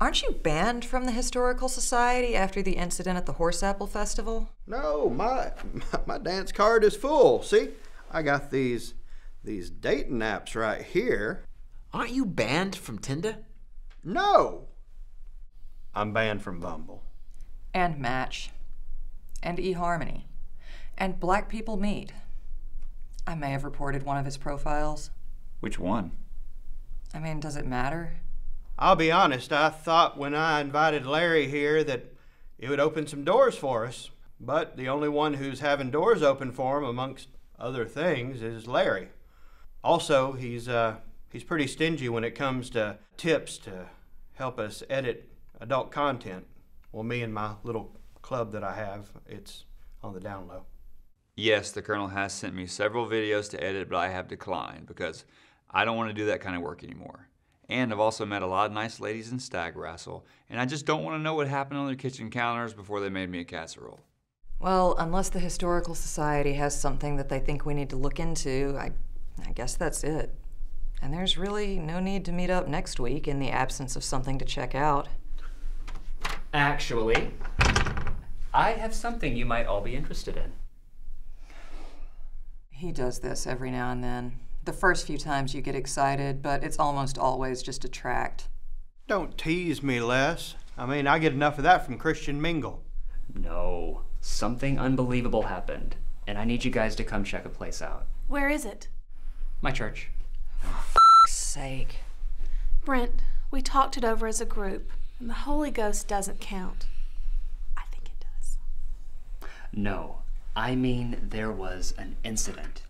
Speaker 3: Aren't you banned from the Historical Society after the incident at the Horseapple Festival?
Speaker 1: No, my my dance card is full. See, I got these these dating apps right here.
Speaker 5: Aren't you banned from Tinder?
Speaker 1: No. I'm banned from Bumble.
Speaker 3: And Match. And eHarmony. And Black People Meet. I may have reported one of his profiles.
Speaker 2: Which one?
Speaker 3: I mean, does it matter?
Speaker 1: I'll be honest, I thought when I invited Larry here that it would open some doors for us. But the only one who's having doors open for him, amongst other things, is Larry. Also, he's uh, he's pretty stingy when it comes to tips to help us edit adult content. Well, me and my little club that I have, it's on the down low.
Speaker 2: Yes, the Colonel has sent me several videos to edit, but I have declined because I don't want to do that kind of work anymore. And I've also met a lot of nice ladies in Stagrassle, and I just don't want to know what happened on their kitchen counters before they made me a casserole.
Speaker 3: Well, unless the Historical Society has something that they think we need to look into, I, I guess that's it. And there's really no need to meet up next week in the absence of something to check out.
Speaker 7: Actually, I have something you might all be interested in.
Speaker 3: He does this every now and then. The first few times you get excited, but it's almost always just a tract.
Speaker 1: Don't tease me, Les. I mean, I get enough of that from Christian Mingle.
Speaker 7: No, something unbelievable happened, and I need you guys to come check a place out.
Speaker 4: Where is it?
Speaker 7: My church.
Speaker 3: sake.
Speaker 4: Brent, we talked it over as a group, and the Holy Ghost doesn't count. I think it does.
Speaker 7: No, I mean there was an incident.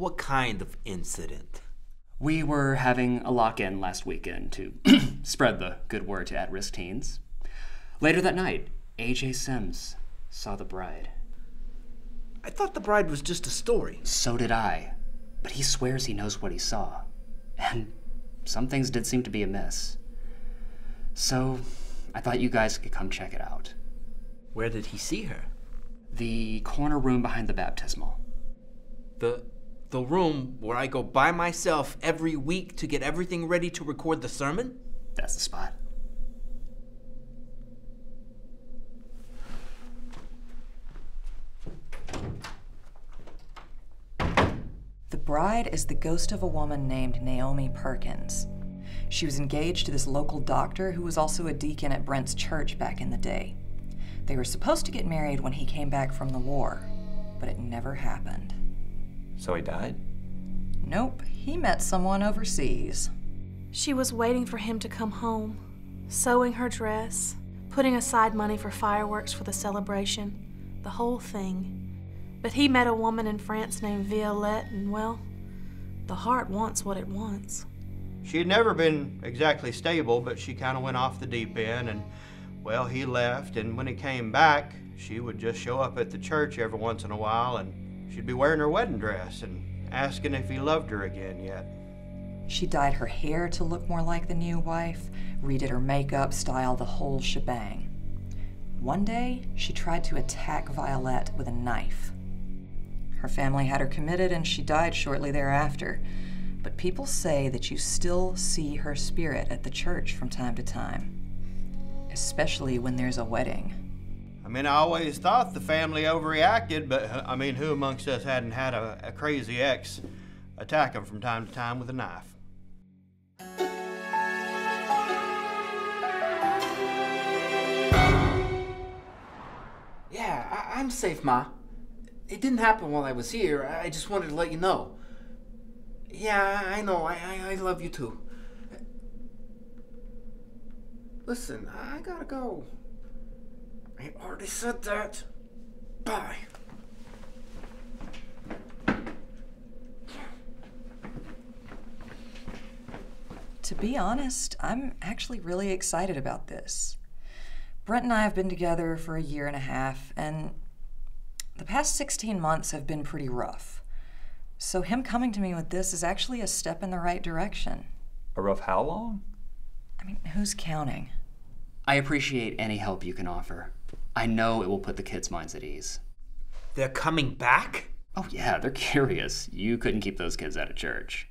Speaker 5: What kind of incident?
Speaker 7: We were having a lock in last weekend to spread the good word to at risk teens. Later that night, AJ Sims saw the bride.
Speaker 5: I thought the bride was just a story.
Speaker 7: So did I. But he swears he knows what he saw. And some things did seem to be amiss. So I thought you guys could come check it out.
Speaker 5: Where did he see her?
Speaker 7: The corner room behind the baptismal.
Speaker 5: The the room where I go by myself every week to get everything ready to record the sermon?
Speaker 7: That's the spot.
Speaker 3: The bride is the ghost of a woman named Naomi Perkins. She was engaged to this local doctor who was also a deacon at Brent's church back in the day. They were supposed to get married when he came back from the war, but it never happened.
Speaker 2: So he died?
Speaker 3: Nope, he met someone overseas.
Speaker 4: She was waiting for him to come home, sewing her dress, putting aside money for fireworks for the celebration, the whole thing. But he met a woman in France named Violette, and well, the heart wants what it wants.
Speaker 1: She had never been exactly stable, but she kind of went off the deep end, and well, he left, and when he came back, she would just show up at the church every once in a while, and she'd be wearing her wedding dress and asking if he loved her again yet.
Speaker 3: She dyed her hair to look more like the new wife, redid her makeup, style, the whole shebang. One day, she tried to attack Violette with a knife. Her family had her committed, and she died shortly thereafter. But people say that you still see her spirit at the church from time to time, especially when there's a wedding.
Speaker 1: I mean, I always thought the family overreacted, but I mean, who amongst us hadn't had a, a crazy ex attack him from time to time with a knife?
Speaker 5: Yeah, I- I'm safe, Ma. It didn't happen while I was here. I I just wanted to let you know. Yeah, I know. I, I, I love you too. Listen, I gotta go. I already said that. Bye.
Speaker 3: To be honest, I'm actually really excited about this. Brent and I have been together for a year and a half, and the past 16 months have been pretty rough. So, him coming to me with this is actually a step in the right direction.
Speaker 2: A rough how long?
Speaker 3: I mean, who's counting?
Speaker 7: I appreciate any help you can offer. I know it will put the kids' minds at ease.
Speaker 5: They're coming back?
Speaker 7: Oh, yeah, they're curious. You couldn't keep those kids out of church.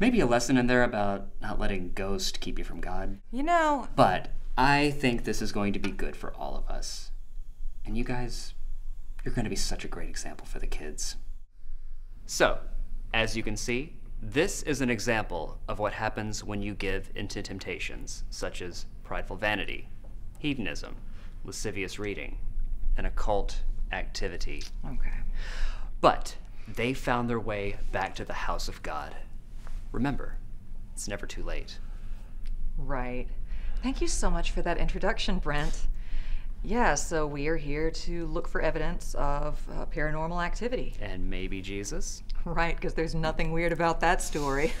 Speaker 7: Maybe a lesson in there about not letting ghosts keep you from God.
Speaker 3: You know,
Speaker 7: But I think this is going to be good for all of us. And you guys, you're going to be such a great example for the kids. So, as you can see, this is an example of what happens when you give into temptations such as prideful vanity, hedonism, lascivious reading, an occult activity.
Speaker 3: Okay.
Speaker 7: But they found their way back to the house of God. Remember, it's never too late.
Speaker 3: Right. Thank you so much for that introduction, Brent. Yeah, so we are here to look for evidence of uh, paranormal activity.
Speaker 7: And maybe Jesus?
Speaker 3: Right, because there's nothing weird about that story.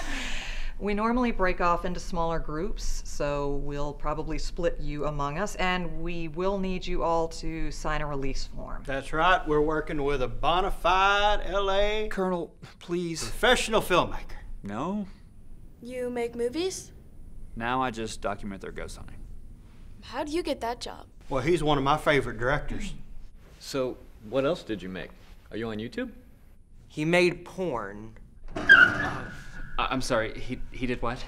Speaker 3: we normally break off into smaller groups, so we'll probably split you among us, and we will need you all to sign a release form.
Speaker 1: That's right. We're working with a bona fide LA
Speaker 2: Colonel, please.
Speaker 1: professional filmmaker.
Speaker 2: No.
Speaker 4: You make movies?
Speaker 2: Now I just document their ghost hunting.
Speaker 4: How'd you get that job?
Speaker 1: Well, he's one of my favorite directors.
Speaker 19: So, what else did you make? Are you on YouTube?
Speaker 13: He made porn.
Speaker 7: I- I'm sorry, he, he did what?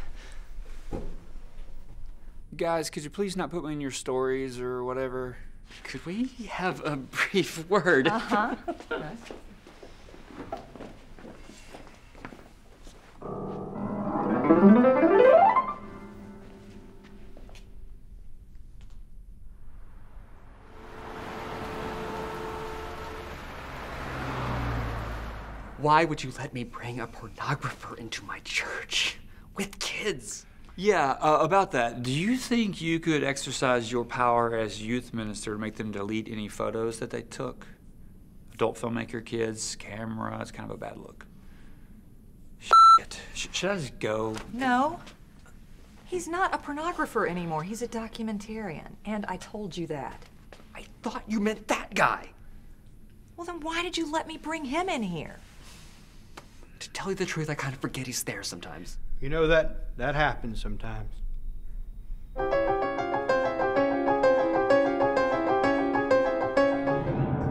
Speaker 2: Guys, could you please not put me in your stories or whatever?
Speaker 7: Could we have a brief word?
Speaker 3: Uh huh.
Speaker 7: Why would you let me bring a pornographer into my church with kids?
Speaker 2: Yeah, uh, about that. Do you think you could exercise your power as youth minister to make them delete any photos that they took? Adult filmmaker kids, camera, it's kind of a bad look. Shit. Sh- should I just go?
Speaker 3: No. He's not a pornographer anymore. He's a documentarian. And I told you that.
Speaker 7: I thought you meant that guy.
Speaker 3: Well, then why did you let me bring him in here?
Speaker 7: To tell you the truth, I kind of forget he's there sometimes.
Speaker 1: You know that that happens sometimes.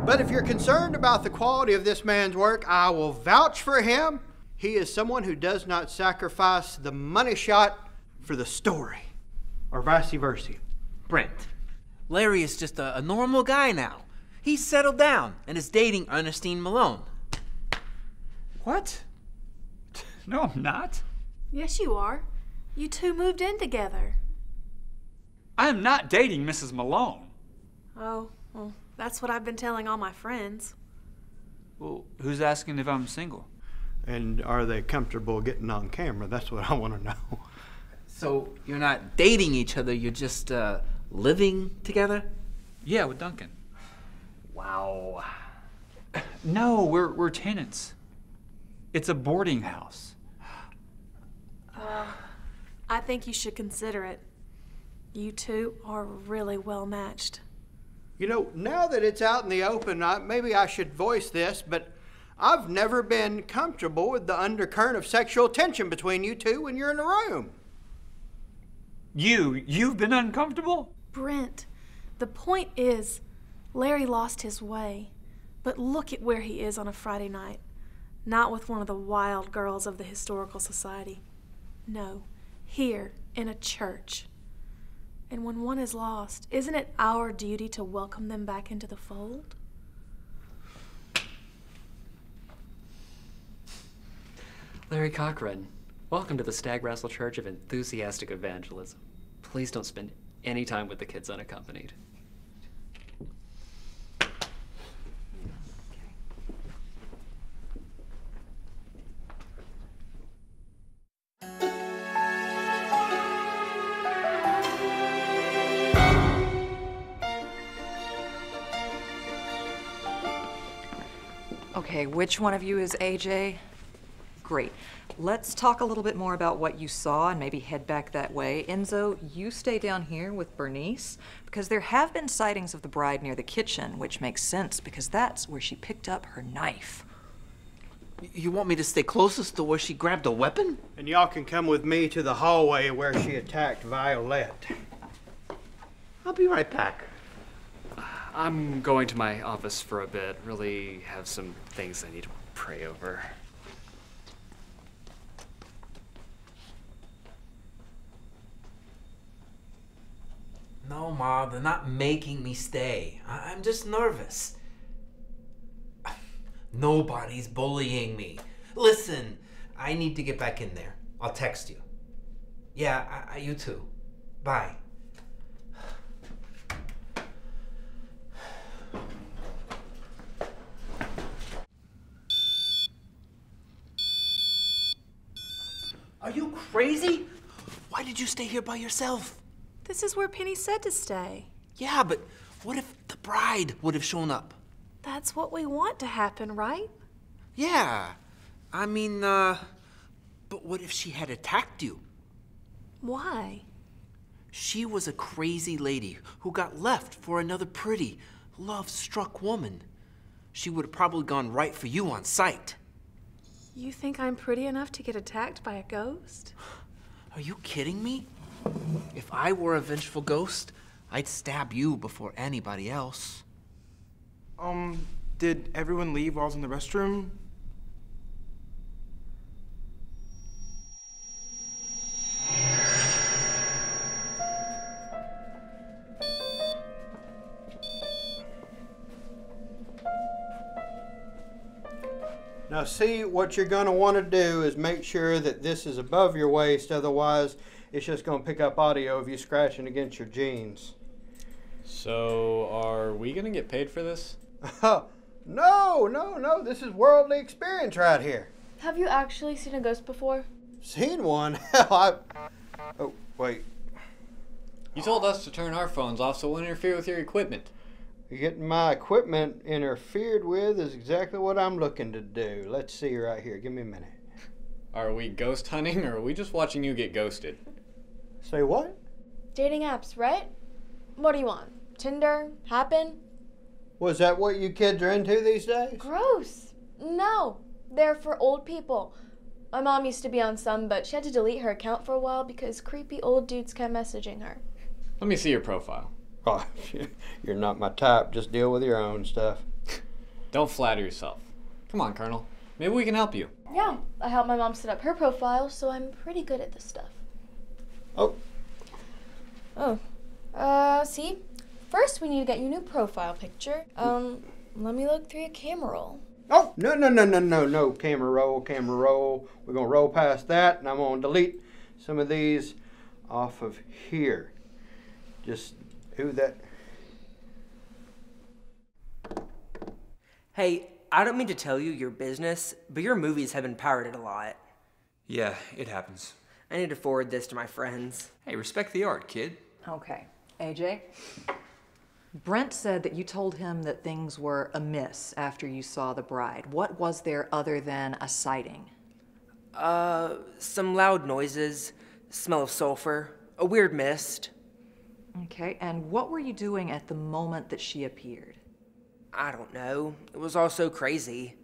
Speaker 1: But if you're concerned about the quality of this man's work, I will vouch for him. He is someone who does not sacrifice the money shot for the story, or vice versa.
Speaker 5: Brent, Larry is just a, a normal guy now. He's settled down and is dating Ernestine Malone.
Speaker 2: What? No, I'm not.
Speaker 4: Yes, you are. You two moved in together.
Speaker 2: I am not dating Mrs. Malone.
Speaker 4: Oh, well, that's what I've been telling all my friends.
Speaker 2: Well, who's asking if I'm single?
Speaker 1: And are they comfortable getting on camera? That's what I want to know.
Speaker 5: So you're not dating each other, you're just uh, living together?
Speaker 2: Yeah, with Duncan.
Speaker 7: Wow.
Speaker 2: No, we're we're tenants. It's a boarding house.
Speaker 4: Well, I think you should consider it. You two are really well matched.
Speaker 1: You know, now that it's out in the open, I, maybe I should voice this, but I've never been comfortable with the undercurrent of sexual tension between you two when you're in a room.
Speaker 2: You, you've been uncomfortable?
Speaker 4: Brent, the point is, Larry lost his way. But look at where he is on a Friday night. Not with one of the wild girls of the Historical Society. No, here in a church. And when one is lost, isn't it our duty to welcome them back into the fold?
Speaker 7: Larry Cochran, welcome to the Stagrassle Church of Enthusiastic Evangelism. Please don't spend any time with the kids unaccompanied.
Speaker 3: Okay, which one of you is AJ? Great. Let's talk a little bit more about what you saw and maybe head back that way. Enzo, you stay down here with Bernice because there have been sightings of the bride near the kitchen, which makes sense because that's where she picked up her knife.
Speaker 5: You want me to stay closest to where she grabbed a weapon?
Speaker 1: And y'all can come with me to the hallway where she attacked Violette.
Speaker 5: I'll be right back.
Speaker 7: I'm going to my office for a bit. Really have some things I need to pray over.
Speaker 5: No, Ma, they're not making me stay. I- I'm just nervous. Nobody's bullying me. Listen, I need to get back in there. I'll text you. Yeah, I, I, you too. Bye. Are you crazy? Why did you stay here by yourself?
Speaker 4: This is where Penny said to stay.
Speaker 5: Yeah, but what if the bride would have shown up?
Speaker 4: That's what we want to happen, right?
Speaker 5: Yeah. I mean, uh, but what if she had attacked you?
Speaker 4: Why?
Speaker 5: She was a crazy lady who got left for another pretty, love struck woman. She would have probably gone right for you on sight.
Speaker 4: You think I'm pretty enough to get attacked by a ghost?
Speaker 5: Are you kidding me? If I were a vengeful ghost, I'd stab you before anybody else.
Speaker 20: Um, did everyone leave while I was in the restroom?
Speaker 1: Now, see, what you're going to want to do is make sure that this is above your waist, otherwise, it's just going to pick up audio of you scratching against your jeans.
Speaker 19: So, are we gonna get paid for this?
Speaker 1: no, no, no, this is worldly experience right here.
Speaker 21: Have you actually seen a ghost before?
Speaker 1: Seen one? Hell, oh, I. Oh, wait.
Speaker 19: You told us to turn our phones off so we'll interfere with your equipment.
Speaker 1: Getting my equipment interfered with is exactly what I'm looking to do. Let's see right here. Give me a minute.
Speaker 19: Are we ghost hunting or are we just watching you get ghosted?
Speaker 1: Say what?
Speaker 21: Dating apps, right? What do you want? Tinder? Happn?
Speaker 1: Was that what you kids are into these days?
Speaker 21: Gross. No, they're for old people. My mom used to be on some, but she had to delete her account for a while because creepy old dudes kept messaging her.
Speaker 19: Let me see your profile.
Speaker 1: Oh, you're not my type. Just deal with your own stuff.
Speaker 19: Don't flatter yourself. Come on, Colonel. Maybe we can help you.
Speaker 21: Yeah, I helped my mom set up her profile, so I'm pretty good at this stuff.
Speaker 1: Oh.
Speaker 21: Oh. Uh, see? First, we need to get your new profile picture. Um, let me look through your camera roll.
Speaker 1: Oh, no, no, no, no, no, no. Camera roll, camera roll. We're going to roll past that, and I'm going to delete some of these off of here. Just who that.
Speaker 22: Hey, I don't mean to tell you your business, but your movies have been pirated a lot.
Speaker 2: Yeah, it happens.
Speaker 22: I need to forward this to my friends.
Speaker 2: Hey, respect the art, kid.
Speaker 3: Okay. AJ? Brent said that you told him that things were amiss after you saw the bride. What was there other than a sighting?
Speaker 22: Uh, some loud noises, smell of sulfur, a weird mist.
Speaker 3: Okay, and what were you doing at the moment that she appeared?
Speaker 22: I don't know. It was all so crazy.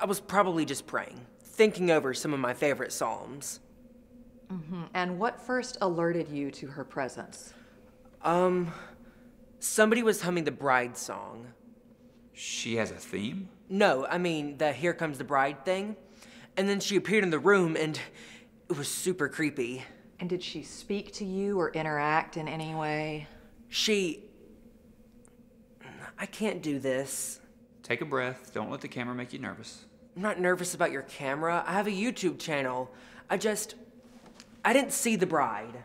Speaker 22: I was probably just praying, thinking over some of my favorite psalms.
Speaker 3: Mm-hmm. And what first alerted you to her presence?
Speaker 22: Um, somebody was humming the bride song.
Speaker 2: She has a theme?
Speaker 22: No, I mean the Here Comes the Bride thing. And then she appeared in the room and it was super creepy.
Speaker 3: And did she speak to you or interact in any way?
Speaker 22: She. I can't do this.
Speaker 2: Take a breath. Don't let the camera make you nervous.
Speaker 22: I'm not nervous about your camera. I have a YouTube channel. I just. I didn't see the bride.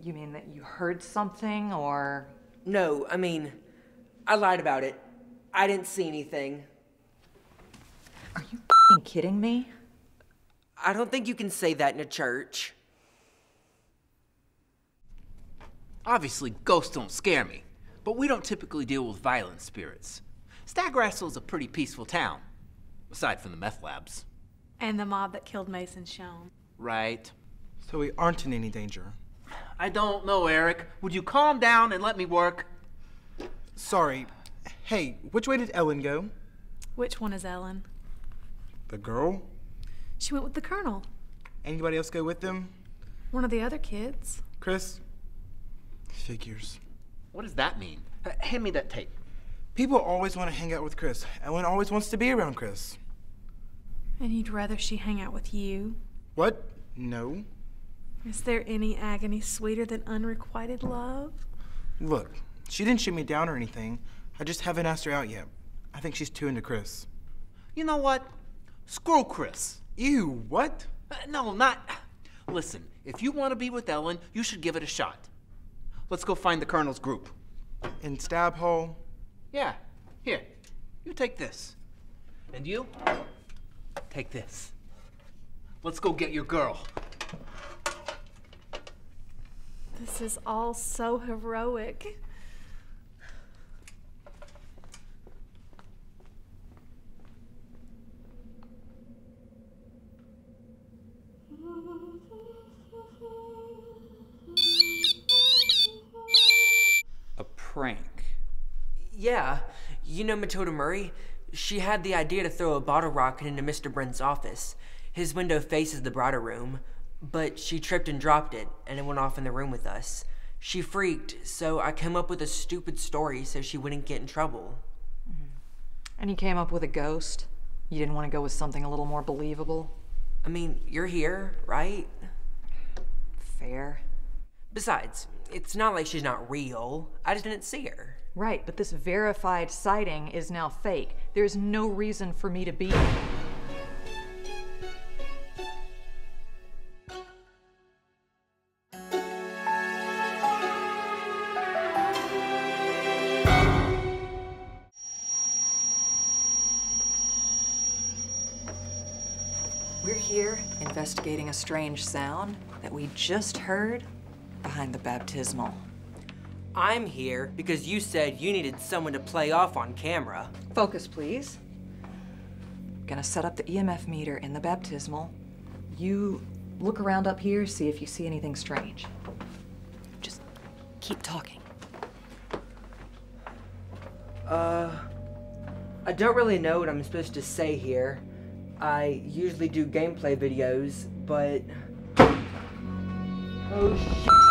Speaker 3: You mean that you heard something or.
Speaker 22: No, I mean, I lied about it. I didn't see anything.
Speaker 3: Are you kidding me?
Speaker 22: I don't think you can say that in a church.
Speaker 5: Obviously, ghosts don't scare me, but we don't typically deal with violent spirits. Stagrassle is a pretty peaceful town, aside from the meth labs.
Speaker 4: And the mob that killed Mason Shone.
Speaker 5: Right.
Speaker 20: So we aren't in any danger.
Speaker 5: I don't know, Eric. Would you calm down and let me work?
Speaker 20: Sorry. Hey, which way did Ellen go?
Speaker 4: Which one is Ellen?
Speaker 20: The girl?
Speaker 4: She went with the colonel.
Speaker 20: Anybody else go with them?
Speaker 4: One of the other kids.
Speaker 20: Chris? Figures.
Speaker 5: What does that mean? Uh, hand me that tape.
Speaker 20: People always want to hang out with Chris. Ellen always wants to be around Chris.
Speaker 4: And you'd rather she hang out with you?
Speaker 20: What? No.
Speaker 4: Is there any agony sweeter than unrequited love?
Speaker 20: Look, she didn't shoot me down or anything. I just haven't asked her out yet. I think she's too into Chris.
Speaker 5: You know what? Screw Chris.
Speaker 20: Ew, what?
Speaker 5: Uh, no, not. Listen, if you want to be with Ellen, you should give it a shot. Let's go find the Colonel's group.
Speaker 20: In Stab Hole?
Speaker 5: Yeah. Here, you take this. And you? Take this. Let's go get your girl.
Speaker 4: This is all so heroic.
Speaker 2: A prank.
Speaker 22: Yeah, you know Matilda Murray? She had the idea to throw a bottle rocket into Mr. Brent's office. His window faces the bridal room, but she tripped and dropped it, and it went off in the room with us. She freaked, so I came up with a stupid story so she wouldn't get in trouble. Mm-hmm.
Speaker 3: And you came up with a ghost? You didn't want to go with something a little more believable?
Speaker 22: I mean, you're here, right?
Speaker 3: Fair.
Speaker 22: Besides, it's not like she's not real. I just didn't see her.
Speaker 3: Right, but this verified sighting is now fake. There's no reason for me to be. We're here investigating a strange sound that we just heard behind the baptismal.
Speaker 22: I'm here because you said you needed someone to play off on camera.
Speaker 3: Focus, please. Gonna set up the EMF meter in the baptismal. You look around up here, see if you see anything strange. Just keep talking.
Speaker 22: Uh, I don't really know what I'm supposed to say here. I usually do gameplay videos, but. Oh shit!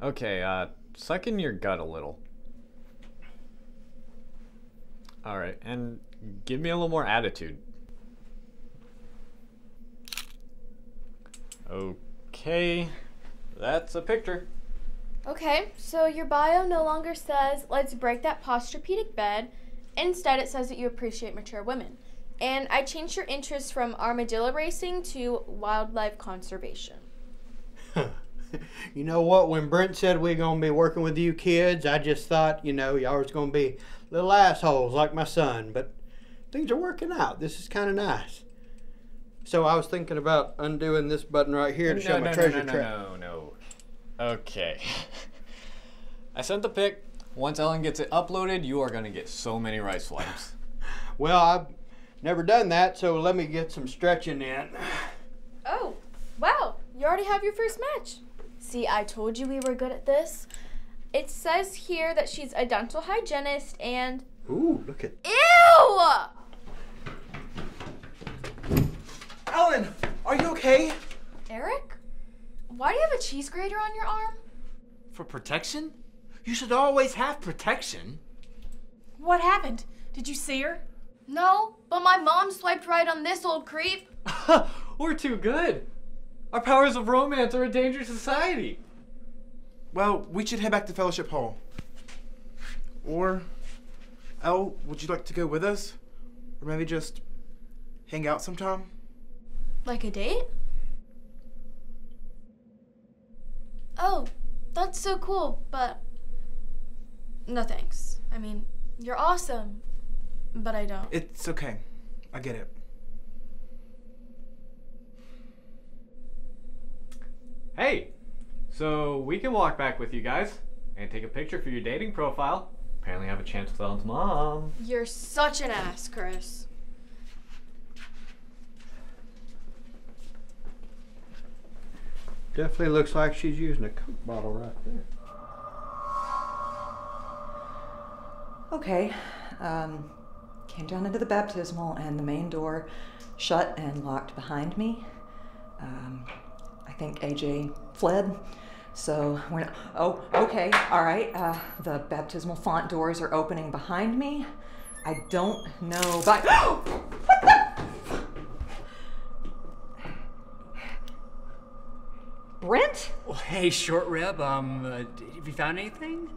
Speaker 19: Okay, uh, suck in your gut a little. Alright, and give me a little more attitude. Okay, that's a picture.
Speaker 21: Okay, so your bio no longer says, let's break that posturepedic bed. Instead, it says that you appreciate mature women. And I changed your interest from armadillo racing to wildlife conservation.
Speaker 1: You know what? When Brent said we are gonna be working with you kids, I just thought, you know, y'all was gonna be little assholes like my son. But things are working out. This is kind of nice. So I was thinking about undoing this button right here to show my
Speaker 19: no,
Speaker 1: treasure
Speaker 19: no, no,
Speaker 1: trap.
Speaker 19: no, no. Okay. I sent the pic. Once Ellen gets it uploaded, you are gonna get so many rice flames.
Speaker 1: Well, I've never done that, so let me get some stretching in.
Speaker 21: Oh, wow, you already have your first match. See, I told you we were good at this. It says here that she's a dental hygienist and.
Speaker 1: Ooh, look at.
Speaker 21: Ew!
Speaker 20: Ellen, are you okay?
Speaker 21: Eric? Why do you have a cheese grater on your arm?
Speaker 5: For protection? You should always have protection.
Speaker 4: What happened? Did you see her?
Speaker 21: No, but my mom swiped right on this old creep.
Speaker 19: We're too good. Our powers of romance are a dangerous society.
Speaker 20: Well, we should head back to Fellowship Hall. Or, Elle, would you like to go with us? Or maybe just hang out sometime?
Speaker 21: Like a date? Oh, that's so cool, but no thanks. I mean, you're awesome, but I don't.
Speaker 20: It's okay. I get it.
Speaker 19: Hey, so we can walk back with you guys and take a picture for your dating profile. Apparently, I have a chance with Ellen's mom.
Speaker 21: You're such an ass, Chris.
Speaker 1: Definitely looks like she's using a Coke bottle right there.
Speaker 3: Okay. Um, came down into the baptismal, and the main door shut and locked behind me. Um, I think AJ fled. So we're not. Oh, okay. All right. Uh, the baptismal font doors are opening behind me. I don't know. But. Brent?
Speaker 7: Well, hey, short rib. Um, uh, have you found anything?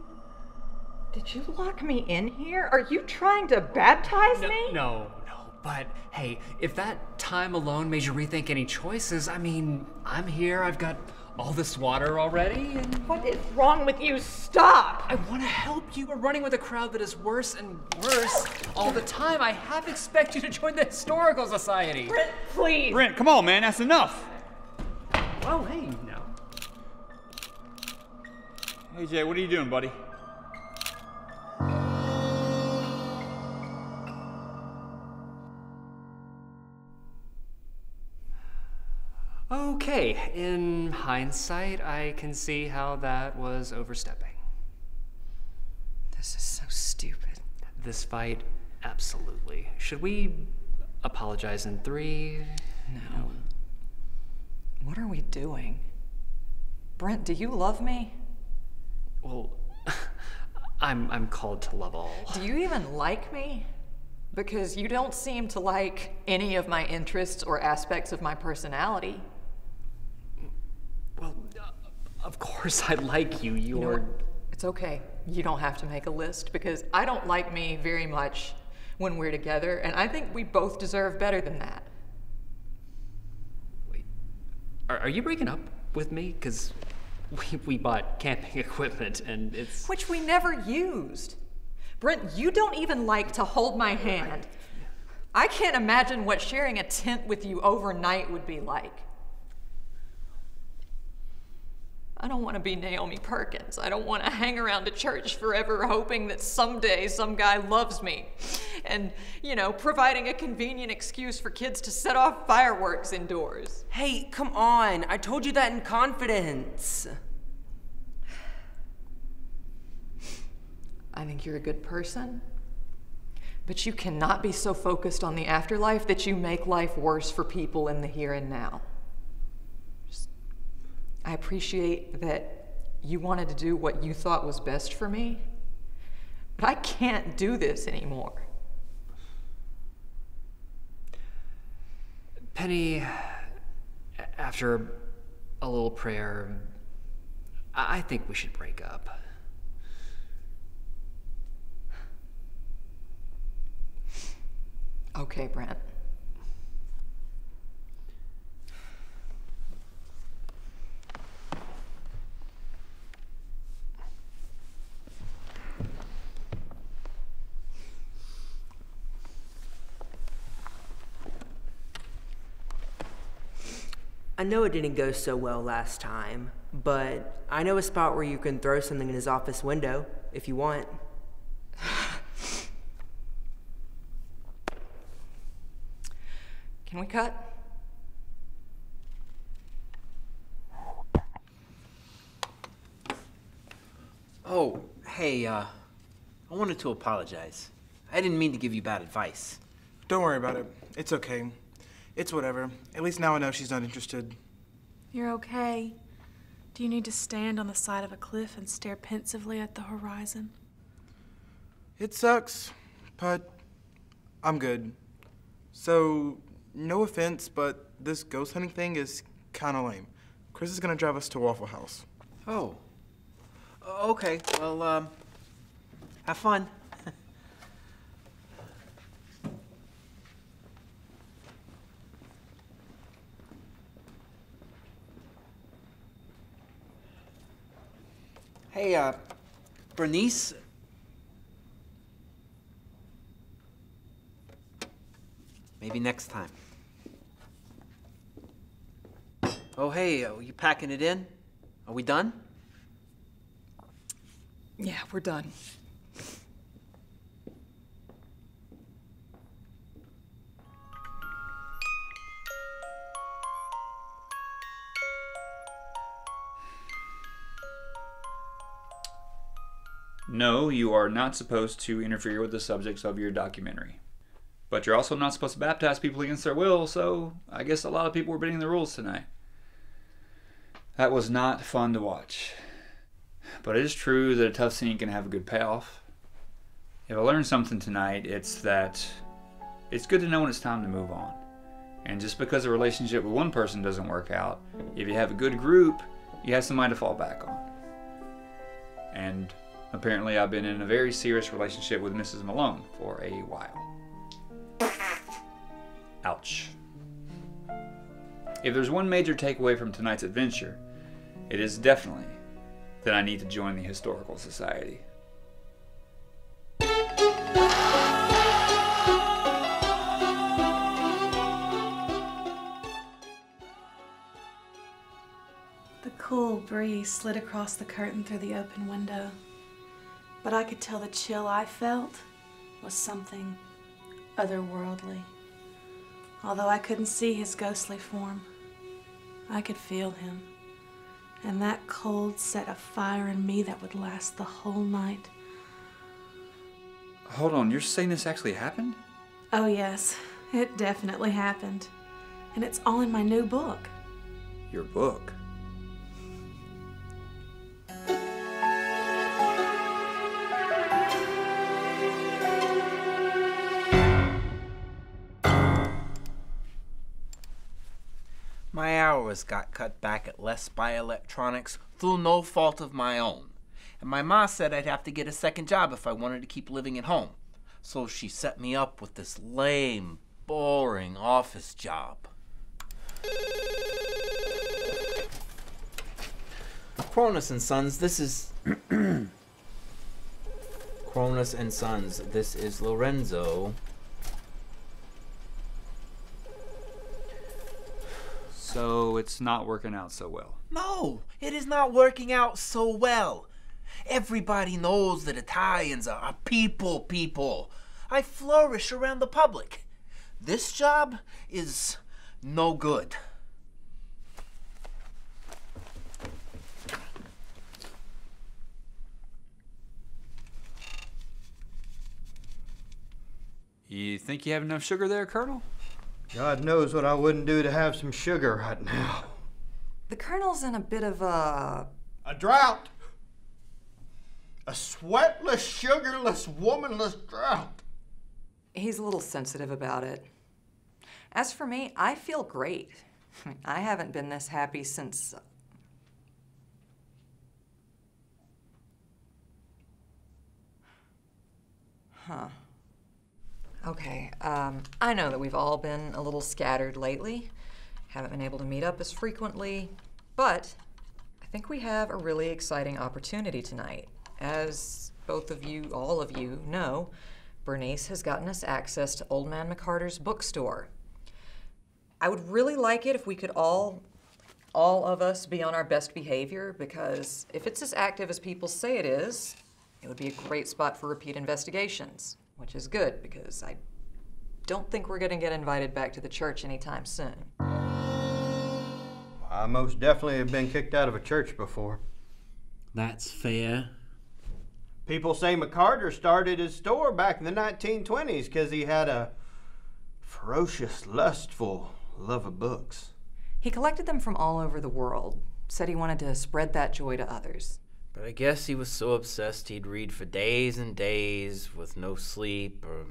Speaker 3: Did you lock me in here? Are you trying to baptize
Speaker 7: no,
Speaker 3: me?
Speaker 7: No, no. But hey, if that time alone made you rethink any choices, I mean, I'm here. I've got all this water already, and
Speaker 3: What is wrong with you? Stop!
Speaker 7: I want to help you. We're running with a crowd that is worse and worse all the time. I half expect you to join the historical society.
Speaker 3: Brent, please.
Speaker 2: Brent, come on, man. That's enough.
Speaker 7: Oh, hey, no.
Speaker 2: Hey, Jay, what are you doing, buddy?
Speaker 7: Okay, in hindsight, I can see how that was overstepping.
Speaker 3: This is so stupid.
Speaker 7: This fight, absolutely. Should we apologize in three?
Speaker 3: No. What are we doing? Brent, do you love me?
Speaker 7: Well, I'm I'm called to love all.
Speaker 3: Do you even like me? Because you don't seem to like any of my interests or aspects of my personality.
Speaker 7: Of course, I like you. You're.
Speaker 3: You know? It's okay. You don't have to make a list because I don't like me very much when we're together, and I think we both deserve better than that.
Speaker 7: Are, are you breaking up with me? Because we, we bought camping equipment and it's.
Speaker 3: Which we never used. Brent, you don't even like to hold my hand. I can't imagine what sharing a tent with you overnight would be like. I don't want to be Naomi Perkins. I don't want to hang around a church forever hoping that someday some guy loves me and, you know, providing a convenient excuse for kids to set off fireworks indoors.
Speaker 22: Hey, come on. I told you that in confidence.
Speaker 3: I think you're a good person. But you cannot be so focused on the afterlife that you make life worse for people in the here and now. I appreciate that you wanted to do what you thought was best for me, but I can't do this anymore.
Speaker 7: Penny, after a little prayer, I I think we should break up.
Speaker 3: Okay, Brent.
Speaker 22: I know it didn't go so well last time, but I know a spot where you can throw something in his office window if you want.
Speaker 3: Can we cut?
Speaker 5: Oh, hey, uh, I wanted to apologize. I didn't mean to give you bad advice.
Speaker 20: Don't worry about it. It's okay. It's whatever. At least now I know she's not interested.
Speaker 4: You're okay. Do you need to stand on the side of a cliff and stare pensively at the horizon?
Speaker 20: It sucks, but I'm good. So, no offense, but this ghost hunting thing is kind of lame. Chris is gonna drive us to Waffle House.
Speaker 5: Oh. Okay, well, um, have fun. Hey, uh, Bernice? Maybe next time. Oh, hey, are you packing it in? Are we done?
Speaker 3: Yeah, we're done.
Speaker 2: No, you are not supposed to interfere with the subjects of your documentary. But you're also not supposed to baptize people against their will, so I guess a lot of people were bending the rules tonight. That was not fun to watch. But it is true that a tough scene can have a good payoff. If I learned something tonight, it's that it's good to know when it's time to move on. And just because a relationship with one person doesn't work out, if you have a good group, you have somebody to fall back on. And apparently, I've been in a very serious relationship with Mrs. Malone for a while. Ouch. If there's one major takeaway from tonight's adventure, it is definitely that I need to join the Historical Society.
Speaker 4: The cool breeze slid across the curtain through the open window, but I could tell the chill I felt was something otherworldly. Although I couldn't see his ghostly form, I could feel him, and that cold set a fire in me that would last the whole night.
Speaker 2: Hold on, you're saying this actually happened?
Speaker 4: Oh, yes, it definitely happened. And it's all in my new book.
Speaker 2: Your book?
Speaker 5: Hours got cut back at Les by Electronics through no fault of my own. And my ma said I'd have to get a second job if I wanted to keep living at home. So she set me up with this lame, boring office job. Cronus and Sons, this is. Cronus and Sons, this is Lorenzo.
Speaker 2: So it's not working out so well.
Speaker 5: No, it is not working out so well. Everybody knows that Italians are people people. I flourish around the public. This job is no good.
Speaker 2: You think you have enough sugar there, Colonel?
Speaker 1: God knows what I wouldn't do to have some sugar right now.
Speaker 3: The Colonel's in a bit of a.
Speaker 1: A drought. A sweatless, sugarless, womanless drought.
Speaker 3: He's a little sensitive about it. As for me, I feel great. I haven't been this happy since. Uh, huh. Okay, um, I know that we've all been a little scattered lately, haven't been able to meet up as frequently, but I think we have a really exciting opportunity tonight. As both of you, all of you, know, Bernice has gotten us access to Old Man McCarter's bookstore. I would really like it if we could all, all of us, be on our best behavior because if it's as active as people say it is, it would be a great spot for repeat investigations, which is good because I don't think we're going to get invited back to the church anytime soon.
Speaker 1: I most definitely have been kicked out of a church before.
Speaker 23: That's fair.
Speaker 1: People say McCarter started his store back in the 1920s because he had a ferocious, lustful love of books.
Speaker 3: He collected them from all over the world, said he wanted to spread that joy to others.
Speaker 5: But I guess he was so obsessed he'd read for days and days with no sleep or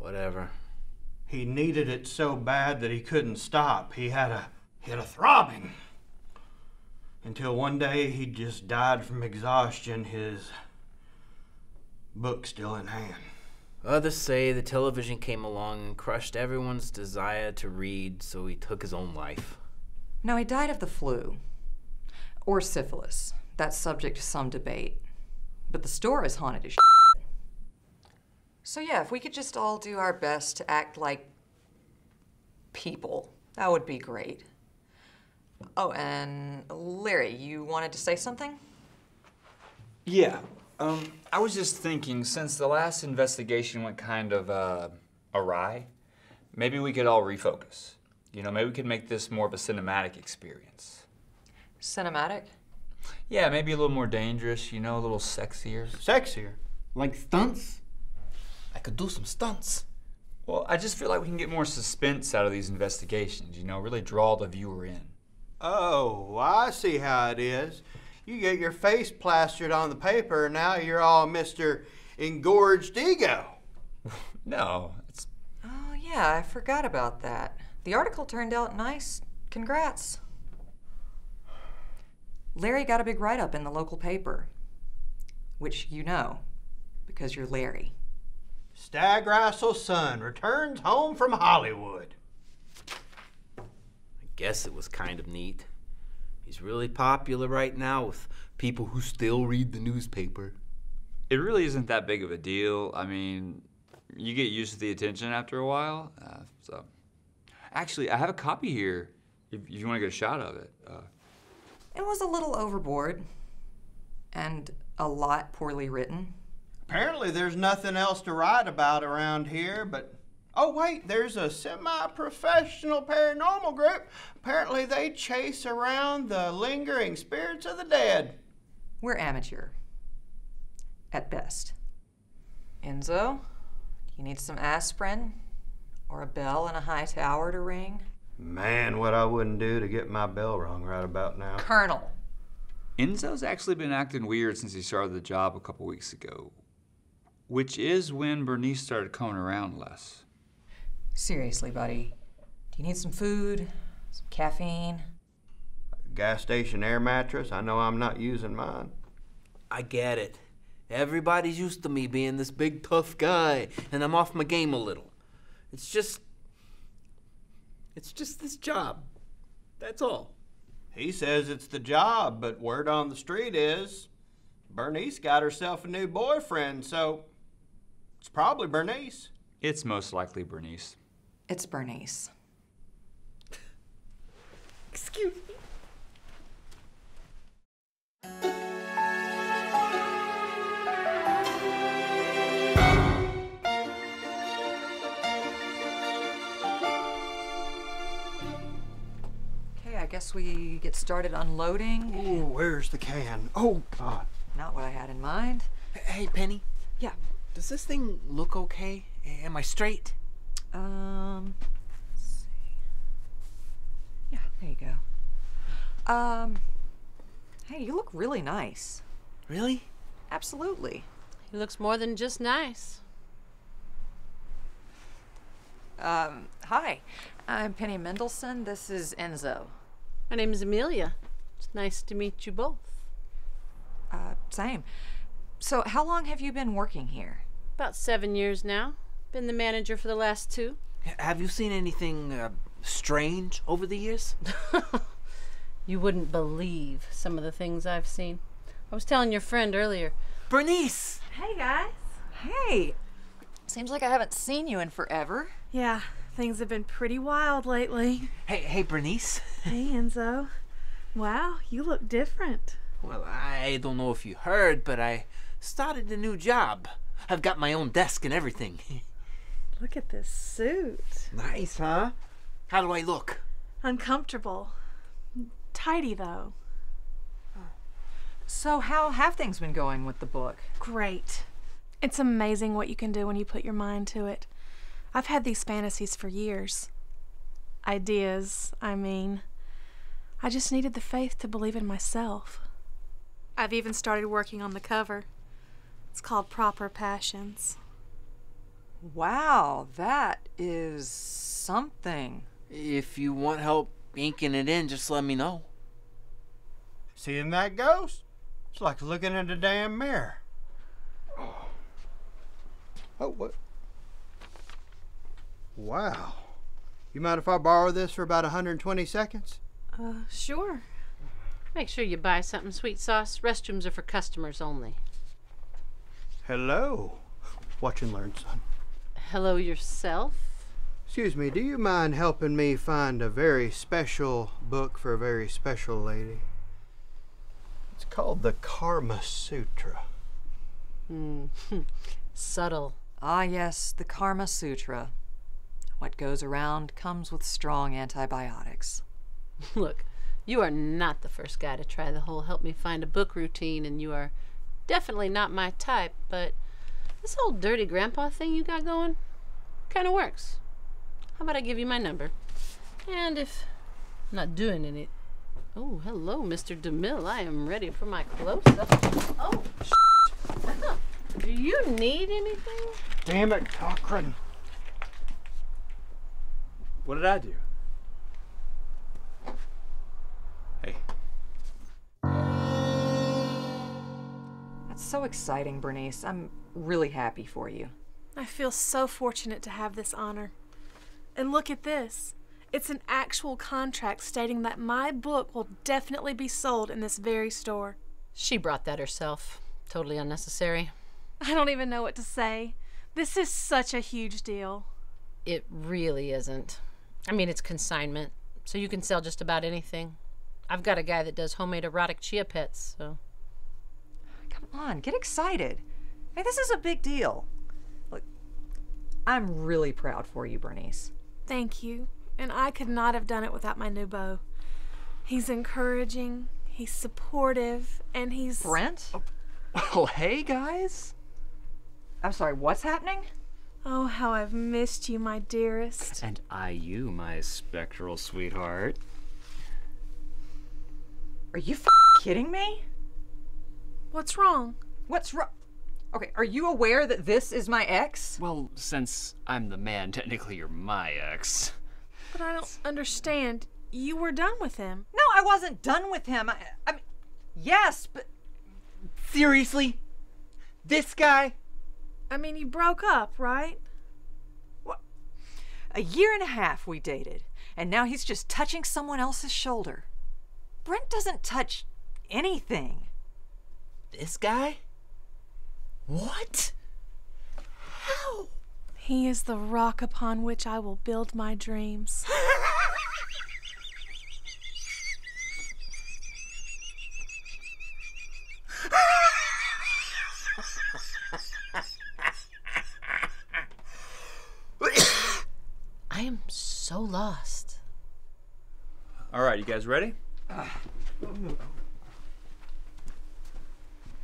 Speaker 5: Whatever.
Speaker 1: He needed it so bad that he couldn't stop. He had a he had a throbbing. Until one day he just died from exhaustion, his book still in hand.
Speaker 5: Others say the television came along and crushed everyone's desire to read, so he took his own life.
Speaker 3: No, he died of the flu. Or syphilis. That's subject to some debate. But the store is haunted as shit. So yeah, if we could just all do our best to act like people, that would be great. Oh, and Larry, you wanted to say something?
Speaker 2: Yeah. Um, I was just thinking, since the last investigation went kind of uh, awry, maybe we could all refocus. You know, maybe we could make this more of a cinematic experience.
Speaker 3: Cinematic?
Speaker 2: Yeah, maybe a little more dangerous, you know, a little sexier.
Speaker 1: Sexier?
Speaker 5: Like stunts? I could do some stunts.
Speaker 2: Well, I just feel like we can get more suspense out of these investigations, you know, really draw the viewer in.
Speaker 1: Oh, I see how it is. You get your face plastered on the paper, and now you're all Mr. Engorged Ego.
Speaker 2: No, it's.
Speaker 3: Oh, yeah, I forgot about that. The article turned out nice. Congrats. Larry got a big write up in the local paper, which you know, because you're Larry.
Speaker 1: Stagrassle's son returns home from Hollywood.
Speaker 5: I guess it was kind of neat. He's really popular right now with people who still read the newspaper.
Speaker 2: It really isn't that big of a deal. I mean, you get used to the attention after a while. Uh, so, actually, I have a copy here. If, if you want to get a shot of it. Uh,
Speaker 3: It was a little overboard and a lot poorly written.
Speaker 1: Apparently, there's nothing else to write about around here, but. Oh, wait, there's a semi professional paranormal group. Apparently, they chase around the lingering spirits of the dead.
Speaker 3: We're amateur. At best. Enzo, you need some aspirin? Or a bell in a high tower to ring?
Speaker 1: Man, what I wouldn't do to get my bell rung right about now.
Speaker 3: Colonel.
Speaker 2: Enzo's actually been acting weird since he started the job a couple weeks ago, which is when Bernice started coming around less.
Speaker 3: Seriously, buddy. Do you need some food? Some caffeine?
Speaker 1: Gas station air mattress. I know I'm not using mine.
Speaker 5: I get it. Everybody's used to me being this big tough guy, and I'm off my game a little. It's just. It's just this job. That's all.
Speaker 1: He says it's the job, but word on the street is Bernice got herself a new boyfriend, so it's probably Bernice.
Speaker 2: It's most likely Bernice.
Speaker 3: It's Bernice.
Speaker 4: Excuse me.
Speaker 3: Guess we get started unloading.
Speaker 1: Ooh, where's the can? Oh, God.
Speaker 3: Not what I had in mind.
Speaker 5: Hey, Penny.
Speaker 3: Yeah.
Speaker 5: Does this thing look okay? Am I straight?
Speaker 3: Um, let's see. Yeah, there you go. Um, hey, you look really nice.
Speaker 5: Really?
Speaker 3: Absolutely.
Speaker 24: He looks more than just nice.
Speaker 3: Um, hi, I'm Penny Mendelsohn. This is Enzo.
Speaker 24: My name is Amelia. It's nice to meet you both.
Speaker 3: Uh, same. So, how long have you been working here?
Speaker 24: About seven years now. Been the manager for the last two.
Speaker 5: Have you seen anything uh, strange over the years?
Speaker 24: You wouldn't believe some of the things I've seen. I was telling your friend earlier.
Speaker 5: Bernice!
Speaker 4: Hey, guys.
Speaker 3: Hey, seems like I haven't seen you in forever.
Speaker 4: Yeah, things have been pretty wild lately.
Speaker 5: Hey, hey, Bernice.
Speaker 4: Hey, Enzo. Wow, you look different.
Speaker 5: Well, I don't know if you heard, but I started a new job. I've got my own desk and everything.
Speaker 4: Look at this suit.
Speaker 5: nice, huh? How do I look?
Speaker 4: Uncomfortable. Tidy, though.
Speaker 3: So, how have things been going with the book?
Speaker 4: Great. It's amazing what you can do when you put your mind to it. I've had these fantasies for years. Ideas, I mean. I just needed the faith to believe in myself. I've even started working on the cover. It's called Proper Passions.
Speaker 3: Wow, that is something.
Speaker 5: If you want help inking it in, just let me know.
Speaker 1: Seeing that ghost? It's like looking in a damn mirror. Oh, what? Wow. You mind if I borrow this for about 120 seconds?
Speaker 24: Uh, sure. Make sure you buy something, sweet sauce. Restrooms are for customers only.
Speaker 1: Hello. Watch and learn, son.
Speaker 24: Hello yourself.
Speaker 1: Excuse me, do you mind helping me find a very special book for a very special lady? It's called the Karma Sutra.
Speaker 24: Hmm. Subtle.
Speaker 3: Ah, yes, the Karma Sutra. What goes around comes with strong antibiotics.
Speaker 24: Look, you are not the first guy to try the whole help me find a book routine, and you are definitely not my type, but this whole dirty grandpa thing you got going kind of works. How about I give you my number? And if I'm not doing any. Oh, hello, Mr. DeMille. I am ready for my close up. Oh, do you need anything?
Speaker 1: Damn it, Cochran.
Speaker 2: What did I do? Hey.
Speaker 3: That's so exciting, Bernice. I'm really happy for you.
Speaker 4: I feel so fortunate to have this honor. And look at this. It's an actual contract stating that my book will definitely be sold in this very store.
Speaker 24: She brought that herself. Totally unnecessary.
Speaker 4: I don't even know what to say. This is such a huge deal.
Speaker 24: It really isn't. I mean, it's consignment, so you can sell just about anything. I've got a guy that does homemade erotic chia pets, so.
Speaker 3: Come on, get excited. Hey, this is a big deal. Look, I'm really proud for you, Bernice.
Speaker 4: Thank you. And I could not have done it without my new beau. He's encouraging, he's supportive, and he's.
Speaker 3: Brent?
Speaker 7: Oh, oh hey, guys.
Speaker 3: I'm sorry, what's happening?
Speaker 4: Oh, how I've missed you, my dearest.
Speaker 7: And I, you, my spectral sweetheart.
Speaker 3: Are you f- kidding me?
Speaker 4: What's wrong?
Speaker 3: What's wrong? Okay, are you aware that this is my ex?
Speaker 7: Well, since I'm the man, technically you're my ex.
Speaker 4: But I don't understand. You were done with him.
Speaker 3: No, I wasn't done with him. I, I mean, yes, but
Speaker 5: Seriously? This guy?
Speaker 4: I mean, you broke up, right? What?
Speaker 3: A year and a half we dated, and now he's just touching someone else's shoulder. Brent doesn't touch anything.
Speaker 5: This guy? What? How?
Speaker 4: He is the rock upon which I will build my dreams.
Speaker 24: I am so lost.
Speaker 2: All right, you guys ready?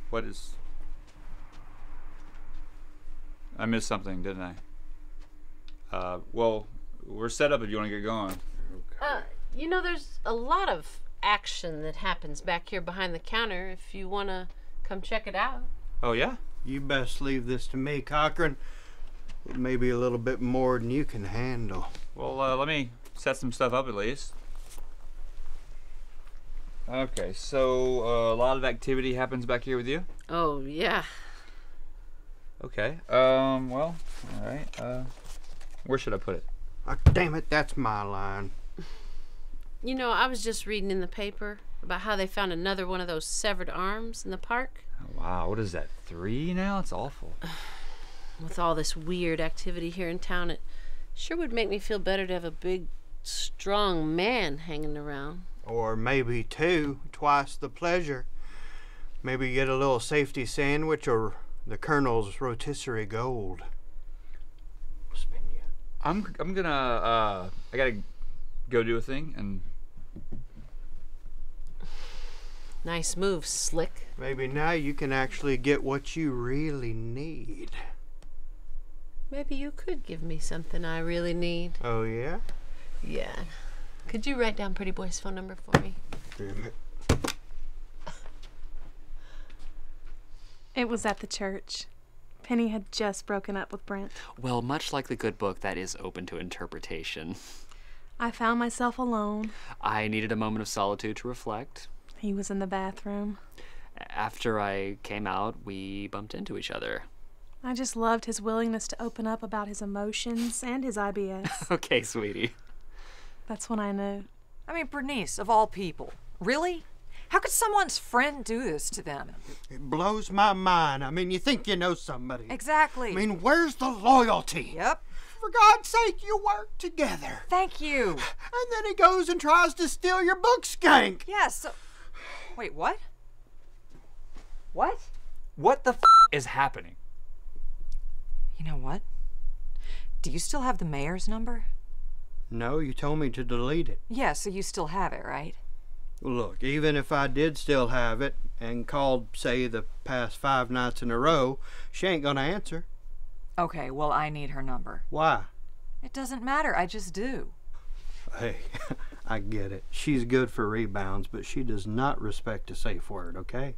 Speaker 2: What is. I missed something, didn't I? Uh, well, we're set up if you want to get going.
Speaker 24: Uh, you know, there's a lot of action that happens back here behind the counter if you want to come check it out.
Speaker 2: Oh, yeah?
Speaker 1: You best leave this to me, Cochran. It may be a little bit more than you can handle.
Speaker 2: Well, uh, let me set some stuff up at least. Okay, so uh, a lot of activity happens back here with you.
Speaker 24: Oh, yeah.
Speaker 2: Okay. Um. Well. All right. Uh, where should I put it?
Speaker 1: Ah, damn it, that's my line.
Speaker 24: You know, I was just reading in the paper about how they found another one of those severed arms in the park.
Speaker 2: Oh, wow. What is that? Three now? It's awful.
Speaker 24: With all this weird activity here in town, it sure would make me feel better to have a big, strong man hanging around.
Speaker 1: Or maybe two, twice the pleasure. Maybe get a little safety sandwich or the Colonel's rotisserie gold.
Speaker 2: I'm. I'm gonna. Uh. I gotta go do a thing and.
Speaker 24: Nice move, Slick.
Speaker 1: Maybe now you can actually get what you really need.
Speaker 24: Maybe you could give me something I really need.
Speaker 1: Oh, yeah?
Speaker 24: Yeah. Could you write down Pretty Boy's phone number for me?
Speaker 1: Damn it.
Speaker 4: It was at the church. Penny had just broken up with Brent.
Speaker 7: Well, much like the good book, that is open to interpretation.
Speaker 4: I found myself alone.
Speaker 7: I needed a moment of solitude to reflect.
Speaker 4: He was in the bathroom.
Speaker 7: After I came out, we bumped into each other.
Speaker 4: I just loved his willingness to open up about his emotions and his IBS.
Speaker 7: okay, sweetie.
Speaker 4: That's when I knew.
Speaker 3: I mean, Bernice, of all people. Really? How could someone's friend do this to them?
Speaker 1: It blows my mind. I mean, you think you know somebody.
Speaker 3: Exactly.
Speaker 1: I mean, where's the loyalty?
Speaker 3: Yep.
Speaker 1: For God's sake, you work together.
Speaker 3: Thank you.
Speaker 1: And then he goes and tries to steal your book skank.
Speaker 3: Yes. so... Wait, what? What?
Speaker 2: What the f is happening?
Speaker 3: You know what? Do you still have the mayor's number?
Speaker 1: No, you told me to delete it.
Speaker 3: Yeah, so you still have it, right?
Speaker 1: Look, even if I did still have it and called, say, the past five nights in a row, she ain't gonna answer.
Speaker 3: Okay, well, I need her number.
Speaker 1: Why?
Speaker 3: It doesn't matter, I just do.
Speaker 1: Hey, I get it. She's good for rebounds, but she does not respect a safe word, okay?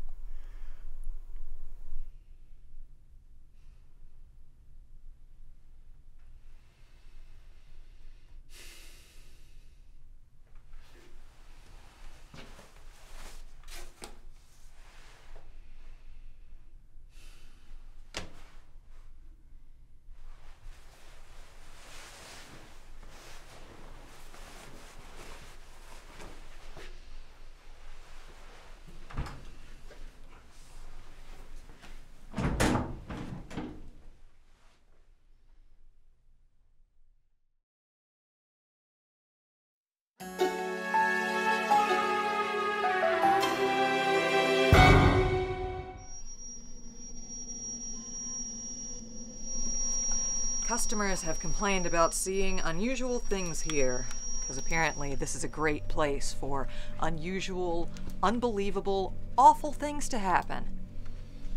Speaker 3: Customers have complained about seeing unusual things here, because apparently this is a great place for unusual, unbelievable, awful things to happen.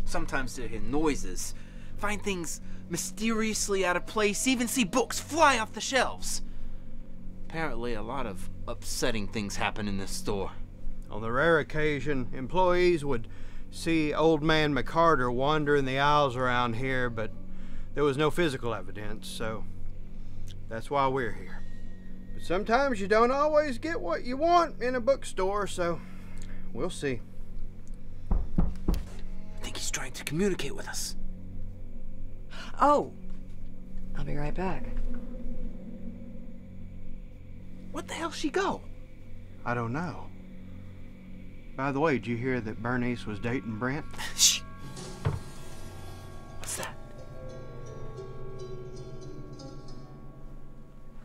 Speaker 5: Sometimes they hear noises, find things mysteriously out of place, even see books fly off the shelves. Apparently, a lot of upsetting things happen in this store.
Speaker 1: On the rare occasion, employees would see old man McCarter wandering the aisles around here, but there was no physical evidence, so that's why we're here. But sometimes you don't always get what you want in a bookstore, so we'll see.
Speaker 5: I think he's trying to communicate with us.
Speaker 3: Oh, I'll be right back.
Speaker 5: What the hell she go?
Speaker 1: I don't know. By the way, did you hear that Bernice was dating Brent?
Speaker 5: Shh. What's that?